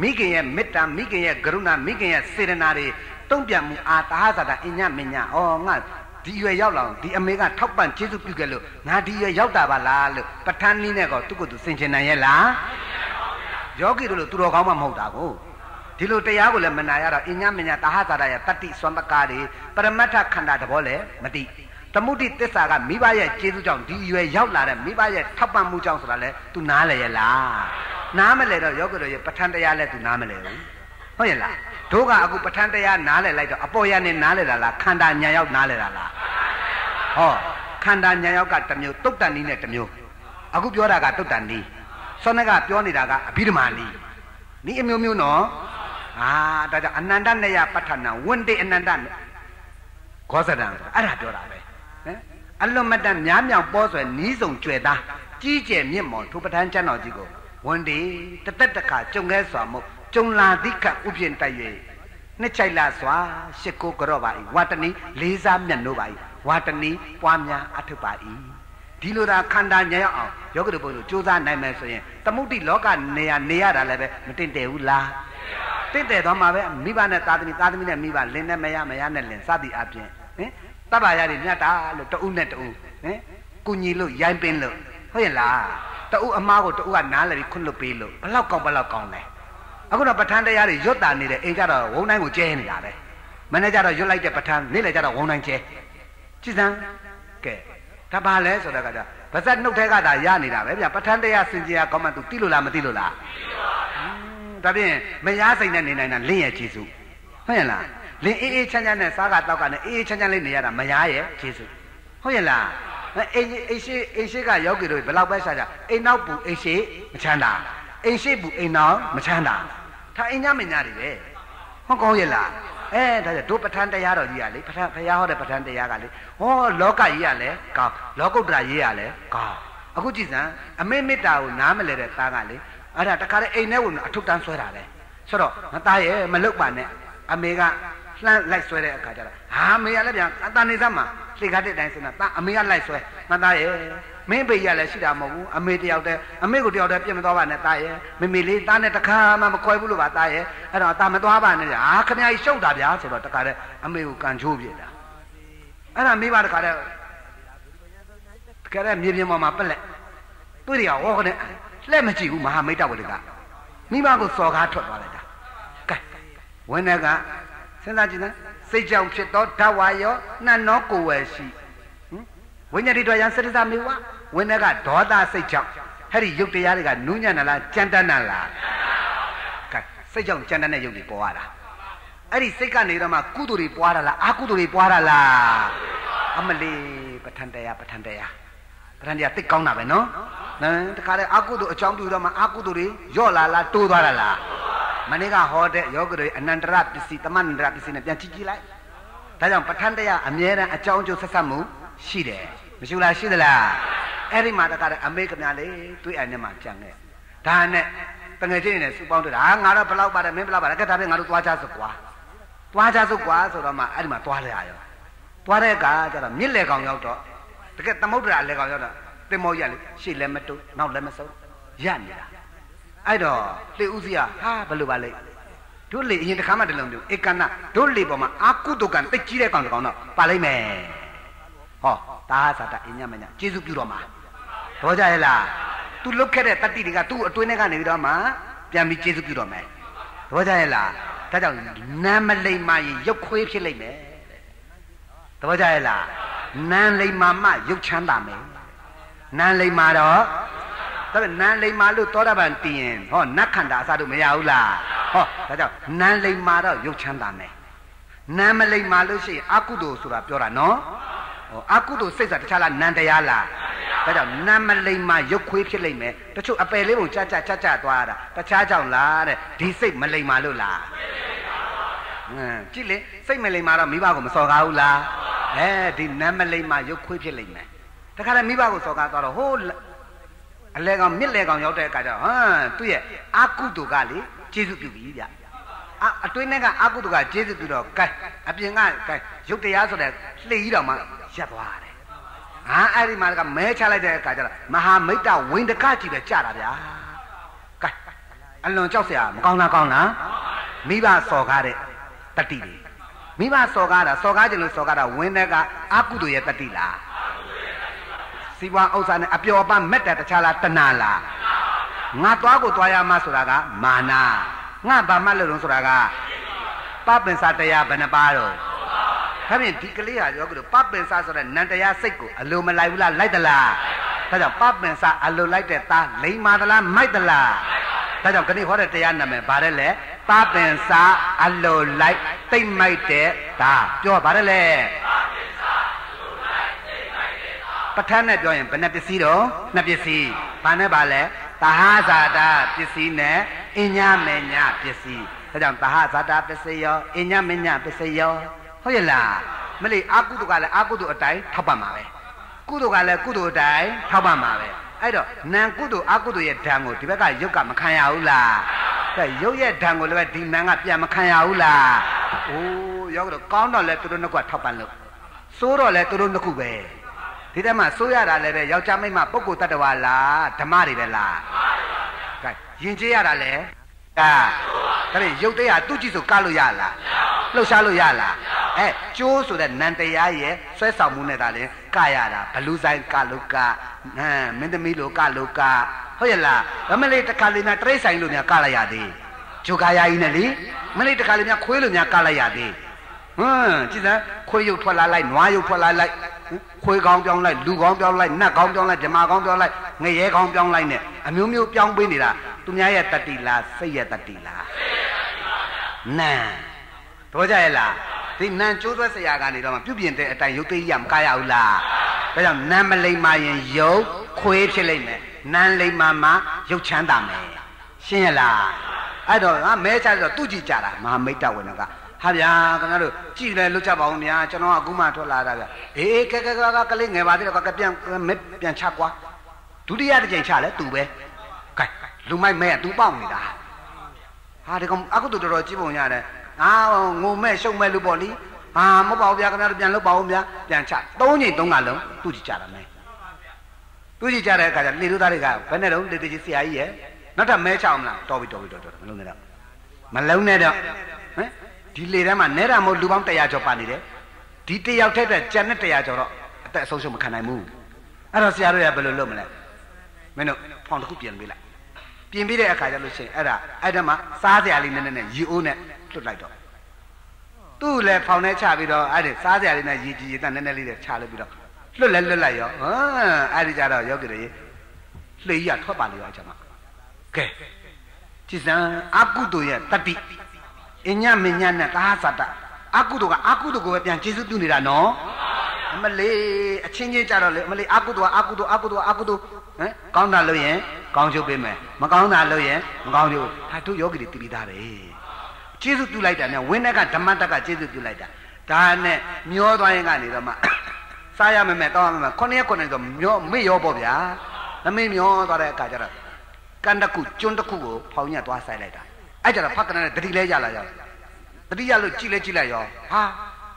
မိခင်ရဲ့မေတ္တာမိခင်ရဲ့ကရုဏာမိခင်ရဲ့စေတနာတွေတုံ့ပြန်မှုအာတာဟဇာတာအညမညဩငါဒီရွယ်ရောက်လာဒီအမေကထောက်ပံ့ကျေးဇူးပြုခဲ့လို့ငါဒီရွယ်ရောက်တာပါလားလို့ပဋ္ဌာန်းနည်းနဲ့ကောသူ့ကိုယ်သူစင်ချင်နိုင်ရဲ့လားယောဂီတို့လို့သူတော်ကောင်းမှမဟုတ်တာကို ဒီလိုတရားကိုလည်းမနာရတော့အညမညာတာဟသာရရဲ့တတိစွမ်းပကားတွေပရမတ္ထခန္ဓာတဘောလည်းမသိသမုဒိတစ္ဆာကမိဘရဲ့ကျေးဇူးကြောင့်ဒီရွယ်ရောက်လာတဲ့မိဘရဲ့ထောက်ပံ့မှုကြောင့်ဆိုတာလဲ तू နားလဲရလားနားမလဲတော့ယောဂတို့ရဲ့ပဋ္ဌာန်းတရားလဲ तू နားမလဲဘူးဟုတ်ရဲ့လားတို့ကအခုပဋ္ဌာန်းတရားနားလဲလိုက်တော့အပေါ်ရနဲ့နားလဲတာလားခန္ဓာညာရောက်နားလဲတာလားဟောခန္ဓာညာရောက်ကတစ်မျိုးတုတ်တန်နီးနဲ့တစ်မျိုးအခုပြောတာကတုတ်တန်နီးစောနကပြောနေတာကအဘိဓမ္မာနီးနီးအမျိုးမျိုးနော် အာဒါကြောင့်အနန္တနယပဋ္ဌာနဝန္တိအနန္တခောစဒံအဲ့ဒါပြောတာပဲဟမ်အလွန်မတန်များမြောင်ပေါ်ဆွဲနီးစုံကျွဲသားကြီးကျယ်မြင့်မော်ထိုပဋ္ဌာန်းကျမ်းတော်ကြီးကိုဝန်ဒီတသက်တခါကြုံခဲ့စွာမို့ကြုံလာသည့်ခဥပြင်တိုက်၍နှစ်ချိုက်လာစွာရှစ်ကိုကြော့ပါ၏ဝါတနီလေးစားမြတ်နိုးပါ၏ဝါတနီပွားများအထုပ်ပါ၏ဒီလိုသာခန္ဓာညံ့အောင်ယောဂတုပုဂ္ဂိုလ်စူးစမ်းနိုင်မယ်ဆိုရင်သမုဒိလောကနေရနေရတာလည်းပဲမတင်တယ်ဘူးလား တင့်တယ်သွားမှာပဲမိဘနဲ့သားသမီးသားသမီးနဲ့မိဘလင်းနဲ့မရမရနဲ့လင်းစသည်အပြင်ဟင်တပ်ပါရည်မြတ်တာလို့တဦးနဲ့တဦးဟင်ကုညီလို့ရိုင်းပင်းလို့ဟုတ်ရဲ့လားတဦးအမားကိုတဦးကနားလည်ပြီးခွန့်လွတ်ပေးလို့ဘလောက်ကောင်းဘလောက်ကောင်းလဲအခုတော့ပဋ္ဌာန်းတရားတွေရွတ်တာနေတယ်အိမ်ကြတော့ဝုံတိုင်းကိုကျဲနေတာပဲမနေ့ကျတော့ရွတ်လိုက်တဲ့ပဋ္ဌာန်းနေ့လည်းကျတော့ဝုံတိုင်းကျဲကြည်စမ်းကဲဒါပါလဲဆိုတော့ကကြဗဇက်နှုတ်ထဲကသာရနေတာပဲဗျပဋ္ဌာန်းတရားစင်ကြယ်ကောင်းမှသူသိလို့လားမသိလို့လား ဒါဖြင့်မရစိတ်နဲ့နေနိုင်တာလင်းရဲ့ခြေစုဟုတ်ရဲ့လားလင်းအေးအေးချမ်းချမ်းနဲ့စားကတောက်ကနဲ့အေးအေးချမ်းချမ်းလေးနေရတာမရရဲ့ခြေစုဟုတ်ရဲ့လားအိမ်အိမ်ရှိအိမ်ရှိကယောဂီတို့ဘယ်လောက်ပဲရှာကြအိမ်နောက်ပူအိမ်ရှိမချမ်းသာအိမ်ရှိပူအိမ်နောက်မချမ်းသာဒါအိမ်ညမညာတွေပဲဟုတ်ကောင်းရဲ့လားအဲဒါကြောင့်ဒုပဋ္ဌာန်းတရားတော်ကြီးကလေပဋ္ဌာန်းဘုရားဟောတဲ့ပဋ္ဌာန်းတရားကလေဟောလောကကြီးကလည်းကောင်းလောကုတ္တရာကြီးကလည်းကောင်းအခုကြည့်စမ်းအမေမေတ္တာကိုနားမလဲတဲ့သားကလေ အဲ့ဒါတခါလေအိမ်ထဲကိုအထုပ်တန်းဆွဲတာလေဆိုတော့ငါသားရဲ့မလုတ်ပါနဲ့အမေကလှမ်းလိုက်ဆွဲတဲ့အခါကျတော့ဟာမေကလည်းပြန်အတန်နေစမ်းမှာလှေကားတဲ့တိုင်းစနေတာအမေကလိုက်ဆွဲငါသားရဲ့မင်းပေရလည်းရှိတာမဟုတ်ဘူးအမေတယောက်တည်းအမေကိုတယောက်တည်းပြင်မသွားပါနဲ့သားရဲ့မေမေလေးသားနဲ့တခါမှမခွဲဘူးလို့ပါသားရဲ့အဲ့တော့သားမသွားပါနဲ့ဟာခမကြီးရှုပ်တာဗျာဆိုတော့တခါတည်းအမေကိုကန်ချိုးပြတာအဲ့ဒါမိဘတခါတည်းတခါတည်းမြေပြင်ပေါ်မှာပက်လက်တွေ့ရဟောကနေ လှဲ့မကြည့်ဘူးမဟာမိတ်တဝလိကမိဘကိုစော်ကားထွက်သွားလိုက်တာကဲဝင်းတဲ့ကစဉ်းစားကြည့်နော်စိတ်ကြောင့်ဖြစ်သောဓာဝါယောနှံ့သောကိုယ်ဝယ်ရှိဝိညာဉ်တွေတော်ရန်စရိသမေဝဝင်းတဲ့ကဒေါသစိတ်ကြောင့်ဟဲ့ဒီယုတ်တရားတွေကနူးညံ့တာလားကြမ်းတမ်းတာလားကဲစိတ်ကြောင့်ကြမ်းတမ်းတဲ့ယုတ်တွေပေါ်ရတာအဲ့ဒီစိတ်ကနေတော့မှကုသိုလ်တွေပွားတာလားအာကုသိုလ်တွေပွားတာလားအမလေးပဋ္ဌာန်းတရားပဋ္ဌာန်းတရား ပဋ္ဌာန်းတရားသိကောင်းတာပဲနော်နော်တခါလေအာကုသိုလ်အကြောင်းပြုတော့မှအာကုသိုလ်တွေညော့လာလားတိုးသွားတာလားမနေ့ကဟောတဲ့ယောဂတွေအနန္တရပစ္စည်းတမန္တရပစ္စည်းနဲ့ပြန်ကြည့်ကြည့်လိုက်ဒါကြောင့်ပဋ္ဌာန်းတရားအမြဲတမ်းအကြောင်းအကျိုးဆက်ဆက်မှုရှိတယ်မရှိလားရှိသလားအဲ့ဒီမှာတခါလေအမေကများလေတွေးအနဲ့မှကြံခဲ့ဒါနဲ့တငယ်ချင်းနဲ့စူပေါင်းတွေ့တာဟာငါတော့ဘလောက်ပါတယ်မင်းဘလောက်ပါတယ်ကဲဒါပဲငါတို့သွားကြစို့ကွာသွားကြစို့ကွာဆိုတော့မှအဲ့ဒီမှာသွားလဲရရောသွားတဲ့အခါကျတော့မြစ်လေကောင်ရောက်တော့တ ကယ်သမုဒ္ဒရာလေကောင်ရောက်တော့တင်မောရလေရှေ့လည်းမတူနောက်လည်းမစုံရနေတာအဲ့တော့လေဥစီကဟာဘယ်လိုပါလဲတို့လေအရင်တစ်ခါမှတလုံးမျိုးဧကန္နတို့လေပေါ်မှာအာကုတုကံတိတ်ကြီးတဲ့ကောင်တကောင်တော့ပါလိမ့်မယ်ဟောတာဟာသာတအညမညကျေစုပြုတော့မှာတော့ကြရဲ့လားသူလုတ်ခဲ့တဲ့တတိတွေကသူ့အတွင်းထဲကနေပြီးတော့မှပြန်ပြီးကျေစုပြုတော့မယ်တော့ကြရဲ့လားဒါကြောင့်နာမလိမ္မာရင်ရုပ်ခွေးဖြစ်လိမ့်မယ် တော့ကြရဲ့လားနန်းလိမ္မာမှရုပ်ချမ်းသာမယ်နန်းလိမ္မာတော့ဒါပေမဲ့နန်းလိမ္မာလို့သောတာပန်တည်ရင်ဟောနတ်ခန္ဓာအစတို့မရဘူးလားဟောဒါကြောင့်နန်းလိမ္မာတော့ရုပ်ချမ်းသာမယ်နန်းမလိမ္မာလို့ရှိရင်အကုသိုလ်ဆိုတာပြောတာနော်ဟောအကုသိုလ်စိတ်ဆိုတာတခြားလားနန်းတရားလားဒါကြောင့်နန်းမလိမ္မာရုပ်ခွေးဖြစ်လိမ့်မယ်တချို့အပယ်လေးပုံကြကြကြကြသွားတာတခြားကြောင့်လားတဲ့ဒီစိတ်မလိမ္မာလို့လားဟမ် ကြည့်လေစိတ်မလိမ္မာတော့မိဘကိုမစော်ကားဘူးလားအဲဒီနန်းမလိမ္မာရုပ်ခွေးဖြစ်လိမ့်မယ်တခါလဲမိဘကိုစော်ကားသွားတော့ဟိုးအလဲကောင်မြစ်လဲကောင်ရောက်တဲ့အခါကျတော့ဟမ်သူ့ရဲ့အာကုတုကလေကျေစုပြုပြီဗျအအတွင်းထဲကအာကုတုကကျေစုပြုတော့ကဲအပြင်ကကဲရုပ်တရားဆိုတဲ့လှေကြီးတော်မှရက်သွားတယ်ဟာအဲ့ဒီမှာကမဲချလိုက်တဲ့အခါကျတော့မဟာမိတ်တဝိန္ဒကကြီးပဲကြတာဗျာကဲအလွန်ကြောက်စရာမကောင်းလားကောင်းလားမိဘစော်ကားတဲ့ တတိတွေမိဘစော်ကားတာစော်ကားခြင်းလို့စော်ကားတာဝင်းတဲ့ကအာကုတုရဲ့တတိလားစီပွားဥစ္စာနဲ့အပျော်ပန်းမက်တဲ့တခြားလားတဏှာလားငါသွားကိုသွားရမှာဆိုတာကမာနာငါဘာမှလို့လို့ဆိုတာကပပင်စာတရားဘယ်နှပါတော့ဒါဖြင့်ဒီကလေးဟာပြောကြလို့ပပင်စာဆိုတဲ့နန္တရားစိတ်ကိုအလိုမလိုက်ဘူးလားလိုက်သလားဒါကြောင့်ပပင်စာအလိုလိုက်တဲ့သားလိမ္မာသလားမိုက်သလားဒါကြောင့်ခဏဟောတဲ့တရားနာမည်ဗါတယ်လေပပင်စာအလိုလိုက်တိတ်မိုက်တဲ့သားပြောဗါတယ်လေပဋ္ဌာန်းနဲ့ပြောရင်ဘယ်နှပစ္စည်းတော့နှစ်ပစ္စည်းဘာနဲ့ပါလဲသဟဇာတာပစ္စည်းနဲ့အညမေညပစ္စည်းဒါကြောင့်သဟဇာတာပစ္စည်းရောအညမေညပစ္စည်းရောဟုတ်ရဲ့လားမလေးအကုသိုလ်ကလည်းအကုသိုလ်အတိုင်းထောက်ပံ့ပါပဲကုသိုလ်ကလည်းကုသိုလ်အတိုင်းထောက်ပံ့ပါပဲ အဲ့တော့နံကုသိုလ်အကုသိုလ်ရဲ့ဓာန်ကိုဒီဘက်ကရုပ်ကမခံရဘူးလားအဲရုပ်ရဲ့ဓာန်ကိုလည်းဒီနံကပြန်မခံရဘူးလားအိုးရောက်တော့ကောင်းတော့လဲသူတို့နှစ်ခုထောက်ပံ့လို့စိုးတော့လဲသူတို့နှစ်ခုပဲဒီထဲမှာစိုးရတာလည်းပဲယောက်ျားမိန်းမပုဂ္ဂိုလ်တ attva လားဓမ္မတွေပဲလားကဲယဉ်ကျေးရတာလဲကဲဒါဖြင့်ရုပ်တရားသူ့ကြည့်ဆိုကလို့ရလားလှုပ်ရှားလို့ရလား အဲကျိုးဆိုတဲ့နန္တရားရဲ့ဆွဲဆောင်မှုနဲ့ဒါလည်းကရတာဘလူဆိုင်ကလုကဟမ်မင်းသမီးလိုကလုကဟုတ်ရဲ့လားဗမလေးတခါလေးများတရိတ်ဆိုင်လို့များကလိုက်ရသေးဂျိုကာယာကြီးနဲ့လေမလေးတခါလေးများခွေးလို့များကလိုက်ရသေးဟမ်ကြည်စမ်းခွေးရုပ်ထွက်လာလိုက်နွားရုပ်ထွက်လာလိုက်ခွေးကောင်းပြောင်းလိုက်လူကောင်းပြောင်းလိုက်နတ်ကောင်းပြောင်းလိုက်ဓမ္မကောင်းပြောင်းလိုက်ငရဲကောင်းပြောင်းလိုက်နဲ့အမျိုးမျိုးပြောင်းပေးနေတာသူများရဲ့တတိလားစိတ်ရဲ့တတိလားနံ တော့ကြရဲ့လားဒီနံကျိုးသွဲဆရာကနေတော့မှပြုပြင်တဲ့အတိုင်းရုပ်သိရမကရဘူးလားဒါကြောင့်နံမလိမ္မာရင်ရုပ်ခွေးဖြစ်လိမ့်မယ်နံလိမ္မာမှရုပ်ချမ်းသာမယ်ရှင်းရလားအဲ့တော့ငါမဲချတော့သူ့ကြည့်ကြတာမဟာမိတ်တဝင်ကဟာဗျာခင်ဗျားတို့ကြည်လဲလွတ်ကြပါဦးဗျာကျွန်တော်ကအခုမှထွက်လာတာဗျအေးကဲကဲကဲကလေးငယ်ပါသေးတယ်ကပြန်ပြန်ချကွာဒုတိယတစ်ချိန်ချလဲသူပဲကဲလူမိုက်မဲသူပေါက်နေတာဟာဒီကောင်အခုတို့တော်တော်ကြည့်ပုံရတယ် အာငုံမဲ့ရှုံမဲ့လူပေါ့လीဟာမဟုတ်ပါဘူးဗျာခင်ဗျားတို့ပြန်လုပ်ပါဦးဗျာပြန်ချသုံးချိန်သုံးကလုံးသူ့ကြည့်ကြတာမဲသူ့ကြည့်ကြတဲ့အခါကျလေတို့သားတွေကဘယ်နဲ့တော့လေတကြီးဆရာကြီးရဲ့နောက်ထပ်မဲချအောင်မလားတော်ပြီတော်ပြီတော်တော်မလုံးနဲ့တော့မလုံးနဲ့တော့ဟမ်ဒီလေထဲမှာနဲတာမဟုတ်လူပေါင်း100ကျော်ပါနေတယ်ဒီတယောက်ထက်တဲ့ကျန်တဲ့100ကျော်တော့အသက်အဆုံးရှုံးမခံနိုင်ဘူးအဲ့တော့ဆရာတို့ရဘယ်လိုလုပ်မလဲမင်းတို့ဖောင်တစ်ခုပြင်ပေးလိုက်ပြင်ပေးတဲ့အခါကျလို့ရှိရင်အဲ့ဒါအဲ့ဒါမှစားစရာလေးနည်းနည်းနဲ့ရီအိုးနဲ့ လွတ်လိုက်တော့သူ့လည်းဖောင်နဲ့ချပြီးတော့အဲ့ဒီစားစရာလေးနဲ့ရီကြည်ရီတန်နည်းနည်းလေးနဲ့ချလိုက်ပြီးတော့လွတ်လဲလွတ်လိုက်ရောဟမ်အဲ့ဒီကြတော့ယောဂီတွေလှေကြီးကထွက်ပါလေရောအချက်မှာကဲကြည်စံအကုသိုလ်ရဲ့တတိအညမညနဲ့သာသတအကုသိုလ်ကအကုသိုလ်ကိုပဲပြန်ကျေစုပြုနေတာနော်အမလေးအချင်းချင်းကြတော့လေအမလေးအကုသိုလ်ကအကုသိုလ်အကုသိုလ်အကုသိုလ်ဟမ်ကောင်းတာလို့ရင်ကောင်းချုပ်ပေးမယ်မကောင်းတာလို့ရင်မကောင်းချုပ်ဒါတို့ယောဂီတွေတည်ပြီးသားတယ် ကျေစုပြုလိုက်တာနဲ့ဝင်းတဲ့ကဓမ္မတက်ကကျေစုပြုလိုက်တာဒါနဲ့မျောသွားရင်ကနေတော့မှစားရမယ်မယ်တောင်းရမယ်ခုနှစ်ရက်ခုနှစ်ဆိုမျောမေ့ရောပေါ့ဗျာမမေ့မျောသွားတဲ့အခါကျတော့ကန်တခုကျွန်းတခုကိုဖောင်းညက်သွားဆိုင်လိုက်တာအဲ့ကြတော့ဖက်ကနဲ့တတိလဲရလာရောတတိရလို့ကြည့်လဲကြည့်လိုက်ရောဟာ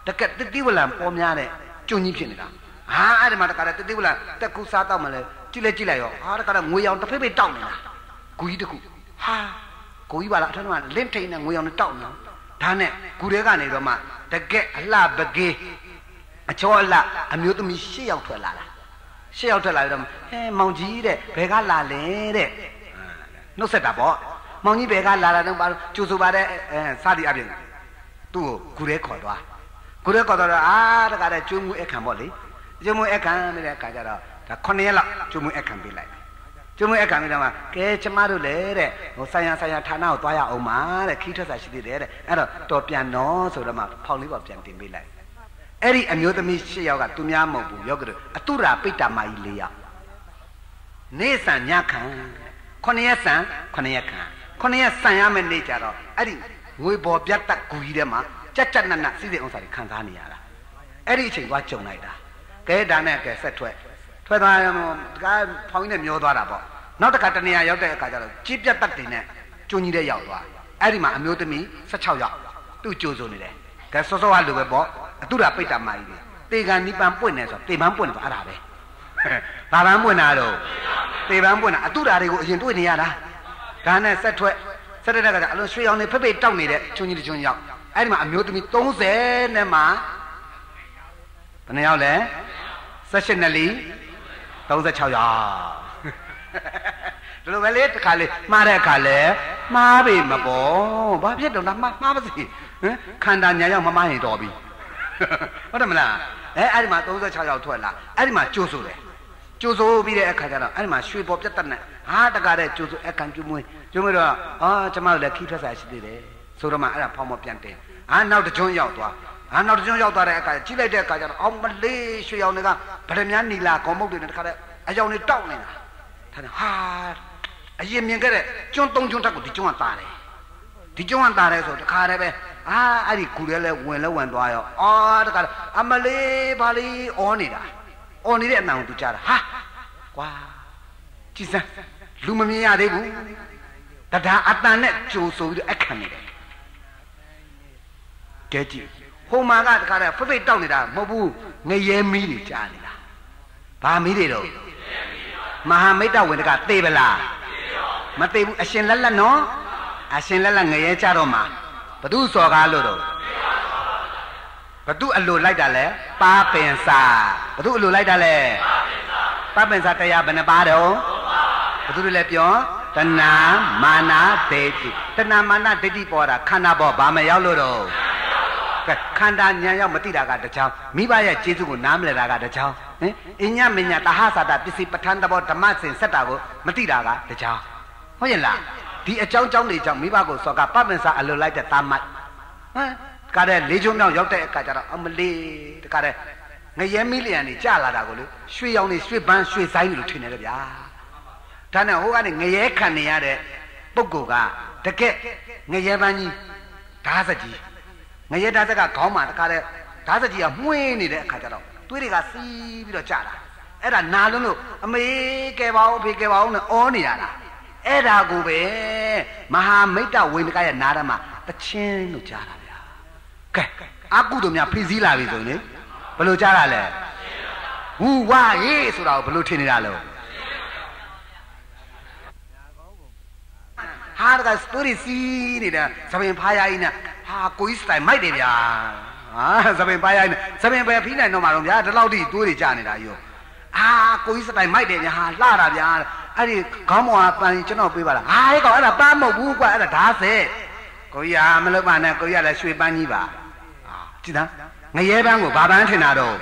တကက်တတိဝလံပေါ်များတဲ့ကျွန်းကြီးဖြစ်နေတာဟာအဲ့ဒီမှာတကယ်တတိဝလံတက်ကူစားတော့မလဲကြည့်လဲကြည့်လိုက်ရောဟာတကယ်ငွေရောင်တစ်ဖိဖိတောက်နေတာဂူကြီးတခုဟာ ကိုကြီးပါလားအထက်ကလင့်ထိန်နဲ့ငွေရောင်နဲ့တောက်နေတာဒါနဲ့ဂူထဲကနေတော့မှတကက်အလှပကေးအချောအလှအမျိုးသမီး၈ယောက်ထွက်လာတာ၈ယောက်ထွက်လာပြီးတော့ဟဲမောင်ကြီးတဲ့ဘယ်ကလာလဲတဲ့နှုတ်ဆက်တာပေါ့မောင်ကြီးဘယ်ကလာတာတော့ပါကျူဆိုပါတဲ့အဲစသည်အပြင်သူ့ကိုဂူရဲခေါ်သွားဂူရဲခေါ်တော့အာတကားတဲ့ကျွေးမှုအခမ်းပေါ့လေကျွေးမှုအခမ်းတဲ့အခါကျတော့ဒါ9ရက်လောက်ကျွေးမှုအခမ်းပေးလိုက် ကျွေးမှုအခမ်းပြီးတော့မှကဲကျမတို့လေတဲ့ဟိုဆိုင်ရဆိုင်ရဌာနကိုသွားရအောင်ပါတဲ့ခီးထွက်စာရှိသေးတယ်တဲ့အဲ့တော့တော်ပြန်တော့ဆိုတော့မှဖောင်လေးပေါ်ပြန်တင်ပေးလိုက်အဲ့ဒီအမျိုးသမီး၈ယောက်ကသူများမဟုတ်ဘူးယောဂတို့အတုရာပိတ္တမကြီး၄ယောက်နေဆန်ညခံ9ရက်ဆန်9ရက်ခံခုနှစ်ရက်ဆန်ရမယ့်နေ့ကြတော့အဲ့ဒီငွေပေါ်ပြတ်တက်ဂူကြီးထဲမှာကြက်ကြက်နက်နက်စီးစိမ်ဥစ္စာတွေခံစားနေရတာအဲ့ဒီအချိန်သွားကြုံလိုက်တာကဲဒါနဲ့ကဲဆက်ထွက် ထွက်သွားရမို့တကားဖောင်းကြီးနဲ့မျောသွားတာပေါ့နောက်တစ်ခါတနေရာရောက်တဲ့အခါကျတော့ကြီးပြတ်တက်တင်နဲ့ကျွန်းကြီးတဲ့ရောက်သွားအဲ့ဒီမှာအမျိုးသမီး16ယောက်သူ့ကြိုးစုံနေတယ်ကဲစောစောကလိုပဲပေါ့အတုရာပိတ်တာမာကြီးတွေတေကန်နိပန်ပွင့်နေဆိုတေပန်းပွင့်တော့အဲ့ဒါပဲဘာပန်းပွင့်တာတော့တေပန်းပွင့်တာအတုရာတွေကိုအရင်တွေ့နေရတာဒါနဲ့ဆက်ထွက်ဆက်တဲ့ကအလုံးရွှေရောင်နေဖိဖိတောက်နေတဲ့ချွန်းကြီးတချွန်းရောက်အဲ့ဒီမှာအမျိုးသမီး30နဲ့မှာဘယ်နှယောက်လဲ18နှစ်လီ 36ယောက်ဒီလိုပဲလေတစ်ခါလေမှားတဲ့အခါလဲမှားပြီမပေါ်ဘာဖြစ်တော့လားမှားမှားပါစေဟမ်ခန္ဓာညာရောက်မမရင်တော်ပြီဟုတ်တယ်မလားအဲအဲ့ဒီမှာ36ရောက်ထွက်လာအဲ့ဒီမှာကျိုးဆိုတယ်ကျိုးဆိုပြီးတဲ့အခါကျတော့အဲ့ဒီမှာရွှေပေါ်ပြတ်တက်နေဟာတကားတဲ့ကျိုးဆိုအခန့်ကျမွေးကျမွေးတော့အာကျမတို့လည်းခီးထွက်စားရှိသေးတယ်ဆိုတော့မှအဲ့ဒါဖောင်းမပြန်တင်ဟာနောက်တကြွန်းရောက်သွား ဟာနောက်တကြွန်းရောက်သွားတဲ့အခါကြည့်လိုက်တဲ့အခါကျတော့အောင်မလေးရွှေရောင်တွေကဗရမ ्या နီလာခေါမုတ်တွေနဲ့တခါတဲ့အယောင်တွေတောက်နေတာဒါဟာအရင်မြင်ခဲ့တဲ့ကျွန်းသုံးကျွန်းတက်ကိုဒီကျွန်းကတာတယ်ဒီကျွန်းကတာတယ်ဆိုတခါတည်းပဲအာအဲ့ဒီကူရဲလဲဝင်လဲဝင်သွားရောအော်တခါအမလေးဘာလေးအော်နေတာအော်နေတဲ့အနံကိုသူကြားတာဟာကွာကြည်စမ်းလူမမြင်ရသေးဘူးတရားအတန်နဲ့ကြိုဆိုပြီးတော့အခန့်နေတယ်ကဲကြည့် ဟိုမှာကတခါတည်းဖိဖိတောက်နေတာမဟုတ်ဘူးငရဲမီးတွေကြားနေတာဘာမီးတွေတော့မဟာမိတ်တဝင်တကသေပလားမသိဘူးအရှင်လက်လက်နော်အရှင်လက်လက်ငရဲကြတော့မှာဘသူစော်ကားလို့တော့ဘသူအလိုလိုက်တာလဲပါပင်စာဘသူအလိုလိုက်တာလဲပါပင်စာတရားဘယ်နှပါတော့ဘသူတွေလည်းပြောတဏမာနာဒိဋ္ဌိတဏမာနာဒိဋ္ဌိပေါ်တာခန္ဓာပေါ်ဘာမရောက်လို့တော့ ကဲခန္ဓာဉာဏ်ရောက်မသိတာကတကြောင်မိဘရဲ့ကျေးဇူးကိုနားမလည်တာကတကြောင်ဟင်အညမညာတဟသတာပစ္စည်းပဋ္ဌာန်းတဘောဓမ္မစင်ဆက်တာကိုမသိတာကတကြောင်ဟုတ်ရဲ့လားဒီအကြောင်းကြောင့်တွေကြောင့်မိဘကိုစောကပပင်စာအလိုလိုက်တဲ့တာမတ်ဟမ်တခါတဲ့လေးချုံမြောက်ရောက်တဲ့အခါကျတော့အမလေးတခါတဲ့ငရဲမီလျံနေကြလာတာကိုလေရွှေရောင်နေရွှေပန်းရွှေဆိုင်လို့ထင်တယ်ဗျာဒါနဲ့ဟိုကနေငရဲခံနေရတဲ့ပုဂ္ဂိုလ်ကတကက်ငရဲပန်းကြီးဓာစကြီး ငရဲဓာစကခေါင်းမှာတခါတဲ့ဓာစကြီးကမှွေးနေတဲ့အခါကျတော့သွေးတွေကစီးပြီးတော့ကြတာအဲ့ဒါနာလုံးလို့အမေကဲပါဦးဖေကဲပါဦးနဲ့အောနေရတာအဲ့ဒါကိုပဲမဟာမိတ်တဝိန္ဒကရဲ့နာရမှာတချင်းလို့ကြားတာဗျာကဲအကုတို့များဖိစည်းလာပြီဆိုရင်ဘယ်လိုကြားတာလဲဝူဝါရေးဆိုတာကိုဘယ်လိုထင်နေတာလဲဟာတကစတိုရီစီနေတာသပင်ဖားရကြီးနဲ့ ဟာကိုကြီးစတိုင်မိုက်တယ်ဗျာဟာသပင်ဖားရကြီးနဲ့သပင်ပဲဖိနိုင်တော့မှာတော့ဗျာဒီလောက်ထိတွေးတွေကြာနေတာယူအာကိုကြီးစတိုင်မိုက်တယ်ဗျာဟာလှတာဗျာအဲ့ဒီခေါင်းပေါ်ကပန်ကျွန်တော်ပေးပါလားဟာဟဲ့ကောင်အဲ့ဒါပန်းမဟုတ်ဘူးကွာအဲ့ဒါဓာတ်ဆဲကိုကြီးဟာမလုပ်ပါနဲ့ကိုကြီးကလည်းရွှေပန်းကြီးပါဟာကြည့်သားငရဲပန်းကိုဘာပန်းထင်တာတော့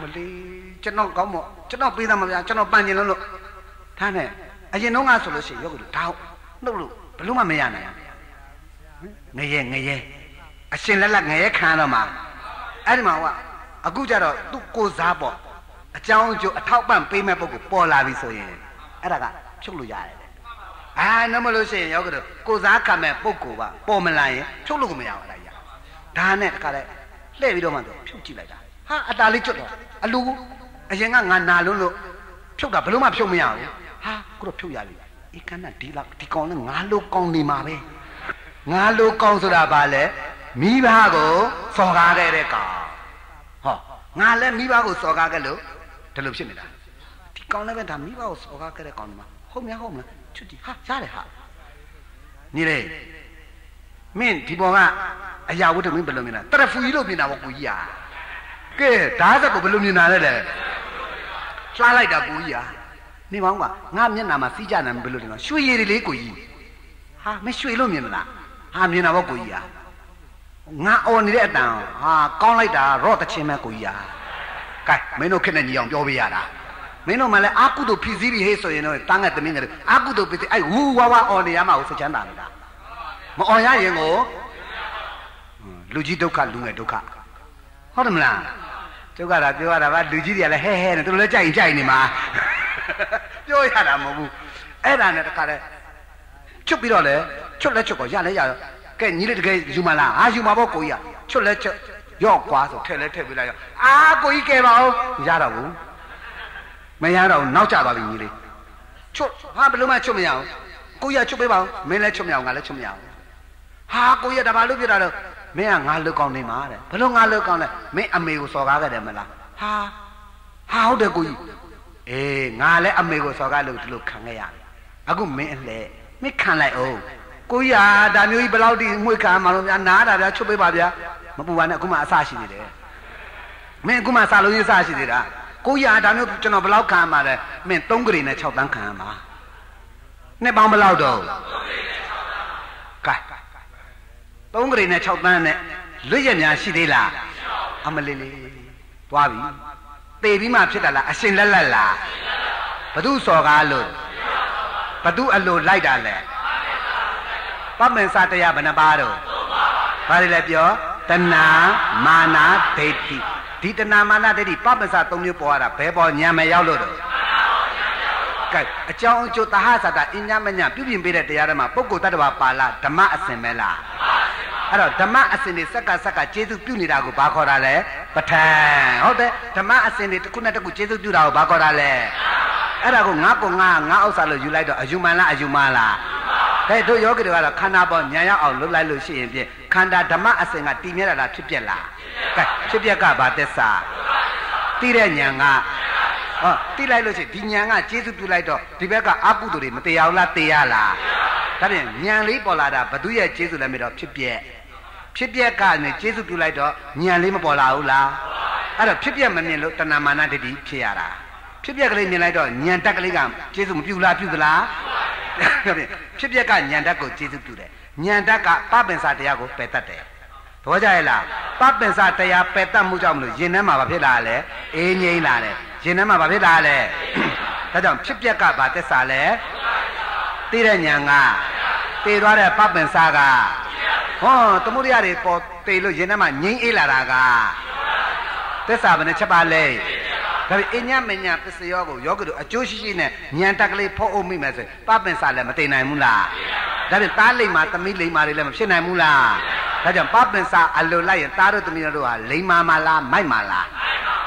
မလေးကျွန်တော်ကောင်းမို့ကျွန်တော်ပေးသားမဗျာကျွန်တော်ပန်ကျင်လို့လို့ထားနဲ့အရင်တော့ကဆိုလို့ရှိရင်ရုပ်ကဓာတ်နှုတ်လို့ဘလို့မှမရနိုင် ငရဲငရဲအရှင်လက်လက်ငရဲခံတော့မှာအဲ့ဒီမှာဟိုကအခုကျတော့သူ့ကိုစားပေါ့အကြောင်းအကျိုးအထောက်ပံ့ပေးမဲ့ပုဂ္ဂိုလ်ပေါ်လာပြီဆိုရင်အဲ့ဒါကဖြုတ်လို့ရတယ်အာနမလို့ရှိရင်ရောက်ကတော့ကိုစားခံမဲ့ပုဂ္ဂိုလ်ကပေါ်မလာရင်ဖြုတ်လို့ကိုမရဘူးအဲ့ဒါကြီးဒါနဲ့တခါလဲလှည့်ပြီးတော့မှဖြုတ်ကြည့်လိုက်တာဟာအတားလေးကျွတ်တော့အလူအရင်ကငါနာလုံးလို့ဖြုတ်တာဘလို့မှဖြုတ်မရဘူးဟာကိုတော့ဖြုတ်ရပြီဧကနဒီလောက်ဒီကောင်နဲ့ငါလိုကောင်းနေမှာပဲ ငါလိုကောင်းဆိုတာဘာလဲမိဘကိုစော်ကားခဲ့တဲ့ကောင်ဟောငါလည်းမိဘကိုစော်ကားခဲ့လို့ဒီလိုဖြစ်နေတာဒီကောင်လည်းပဲဒါမိဘကိုစော်ကားခဲ့တဲ့ကောင်ဒီမှာဟုတ်များဟုတ်မလားချွတ်ကြည့်ဟာရတယ်ဟာညီလေးမင်းဒီပေါ်ကအရာဝတ္ထုမင်းဘယ်လိုမြင်လဲတရဖူကြီးလို့မြင်တာပေါ့ကိုကြီးဟာကဲဒါသက်ကိုဘယ်လိုမြင်တာလဲလဲလှလိုက်တာကိုကြီးဟာနေပါဦးကငါမျက်နှာမှာစီးကြနေဘယ်လိုလဲရွှေရည်လေးကိုကြီးဟာမရွှေလို့မြင်မလား ဟာမြင်တာပေါ့ကိုကြီးဟာငါအော်နေတဲ့အတန်ဟာကောင်းလိုက်တာရော့တချင်းမဲ့ကိုကြီးဟာကဲမင်းတို့ခက်နေညီအောင်ပြောပေးရတာမင်းတို့မှလည်းအာကုတို့ဖြစ်စည်းပြီးဟေးဆိုရင်တော့တန်းငတ်သမင်းငယ်အာကုတို့ဖြစ်စည်းအဲ့ဝူဝါဝါအော်နေရမှာကိုစချမ်းသာနေတာမအော်ရရင်ကိုလူကြီးဒုက္ခလူငယ်ဒုက္ခဟုတ်တယ်မလားဒုက္ခတာပြောရတာကလူကြီးတွေကလည်းဟဲဟဲနဲ့သူတို့လည်းကြိုက်ရင်ကြိုက်နေမှာပြောရတာမဟုတ်ဘူးအဲ့ဒါနဲ့တခါလဲချွတ်ပြီးတော့လေ ချွတ်လဲချွတ်ကောရလဲရတော့ကဲညီလေးတကယ်ယူမလားအာယူမှာပေါ့ကိုကြီးကချွတ်လဲချွတ်ရော့ကွာဆိုထဲလဲထည့်ပေးလိုက်ရောအာကိုကြီးကဲပါဦးရတော့ဘူးမရတော့နောက်ကျသွားပြီညီလေးချွတ်ဟာဘယ်လိုမှချွတ်မရအောင်ကိုကြီးကချွတ်ပေးပါဦးမင်းလည်းချွတ်မရအောင်ငါလည်းချွတ်မရအောင်ဟာကိုကြီးကဒါဘာလို့ပြတာတော့မင်းကငါလုကောင်းနေမှာတဲ့ဘယ်လိုငါလုကောင်းလဲမင်းအမေကိုစော်ကားခဲ့တယ်မလားဟာဟာဟုတ်တယ်ကိုကြီးအေးငါလည်းအမေကိုစော်ကားလို့ဒီလိုခံခဲ့ရတယ်အခုမင်းအလဲမင်းခံလိုက်အောင် ကိုကြီးဟာဒါမျိုးကြီးဘယ်လောက်ထိငွေခံမှာလို့များနားတာဗျာချုပ်ပေးပါဗျာမပူပါနဲ့အခုမှအဆရှိနေတယ်မင်းအခုမှစာလုံးရေးအဆရှိသေးတာကိုကြီးဟာဒါမျိုးကျွန်တော်ဘယ်လောက်ခံမှာလဲမင်း3ဂရေနဲ့6တန်းခံမှာနှစ်ပေါင်းဘယ်လောက်တော့ကဲ3ဂရိနဲ့6တန်းနဲ့လွတ်ရများရှိသေးလားအမလေးလေးသွားပြီသေပြီးမှဖြစ်တာလားအရှင်လက်လက်လားဘသူစော်ကားလို့ဘသူအလိုလိုက်တာလဲ ပမင်္စတရားဘယ်နှပါတော့ဘာလဲပြောတဏမာနာဒိဋ္ဌိဒီတဏမာနာဒိဋ္ဌိပပ္ပစ၃မျိုးပေါ်ရတာဘယ်ပေါ်ညံမရောက်လို့တော့ကဲအကြောင်းအကျိုးတဟသတာအညမညပြုပြင်ပေးတဲ့တရားတွေမှာပုဂ္ဂိုလ်တ attva ပါလားဓမ္မအစင်ပဲလားအဲ့တော့ဓမ္မအစင်တွေစက္ကစက္ကကျေးဇူးပြုနေတာကိုဘာခေါ်တာလဲပဋ္ဌာန်ဟုတ်တယ်ဓမ္မအစင်တွေတစ်ခုနဲ့တစ်ခုကျေးဇူးပြုတာကိုဘာခေါ်တာလဲအဲ့ဒါကိုငါ့ကိုငါငါဥစ္စာလို့ယူလိုက်တော့အယူမှန်လားအယူမှားလား ကဲတို့ယောဂီတွေကတော့ခန္ဓာပေါ်ညံရောက်အောင်လှုပ်လိုက်လို့ရှိရင်ဖြင့်ခန္ဓာဓမ္မအစင်ကတည်မြဲတာလားဖြစ်ပြက်လားကဲဖြစ်ပြက်ကဘာသက်စာတိတဲ့ညံကဟောတိလိုက်လို့ရှိရင်ဒီညံကကျေးဇူးပြုလိုက်တော့ဒီဘက်ကအကုသိုလ်တွေမတရားဘူးလားတရားလားဒါဖြင့်ညံလေးပေါ်လာတာဘသူရဲ့ကျေးဇူးလည်းမတော့ဖြစ်ပြက်ဖြစ်ပြက်ကနေကျေးဇူးပြုလိုက်တော့ညံလေးမပေါ်လာဘူးလားအဲ့တော့ဖြစ်ပြက်မမြင်လို့တဏမာနတတိဖြစ်ရတာဖြစ်ပြက်ကလေးမြင်လိုက်တော့ညံတက်ကလေးကကျေးဇူးမပြုလားပြုသလား ဖြစ်ပြက်ကညံတက်ကိုကျေးဇူးပြုတယ်ညံတက်ကပပင်စာတရားကိုပယ်တတ်တယ်သဘောကျရဲ့လားပပင်စာတရားပယ်တတ်မှုကြောင့်မလို့ယင်ထဲမှာဘာဖြစ်လာလဲအေးငိမ့်လာတယ်ယင်ထဲမှာဘာဖြစ်လာလဲဒါကြောင့်ဖြစ်ပြက်ကဘာသက်စာလဲသိတဲ့ညံကတည်သွားတဲ့ပပင်စာကဟောသမုဒိယတွေပေါ်တည်လို့ယင်ထဲမှာငိမ့်အေးလာတာကသက်စာဘယ်နှချက်ပါလဲ ဒါပေအညမညာပစ္စယောကိုယောဂီတို့အကျိုးရှိရှိနဲ့ညံတက်ကလေးဖောက်အုပ်မိမယ်ဆိုပပင်စာလည်းမတင်နိုင်ဘူးလားဒါဖြင့်သားလိမ္မာသမီးလိမ္မာတွေလည်းမဖြစ်နိုင်ဘူးလားဒါကြောင့်ပပင်စာအလိုလိုက်ရင်သားတို့သမီးတို့ဟာလိမ္မာမလားမိုက်မလား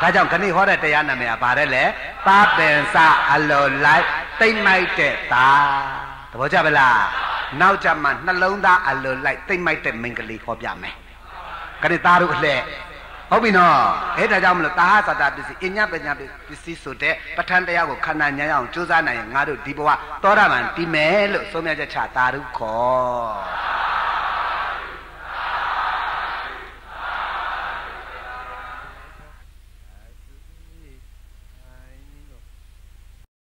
ဒါကြောင့်ခဏဟောတဲ့တရားနာမည်ကဘာတဲ့လဲပပင်စာအလိုလိုက်တိတ်မိုက်တဲ့သားသဘောကျပါလားနောက်ကြမှာနှလုံးသားအလိုလိုက်တိတ်မိုက်တဲ့မိန်းကလေးဟောပြမယ်ခဏသားတို့အလှဲ့ ဟုတ်ပြီနော်အဲ့ဒါကြောင့်မလို့တာဟသတာပစ္စည်းအညပညာပစ္စည်းဆိုတဲ့ပဋ္ဌာန်းတရားကိုခန္ဓာဉာဏ်အောင်ကြိုးစားနိုင်ရင်ငါတို့ဒီဘဝသောတာပန်တည်မယ်လို့ဆုံးဖြတ်ချက်ချတာရုခေါ်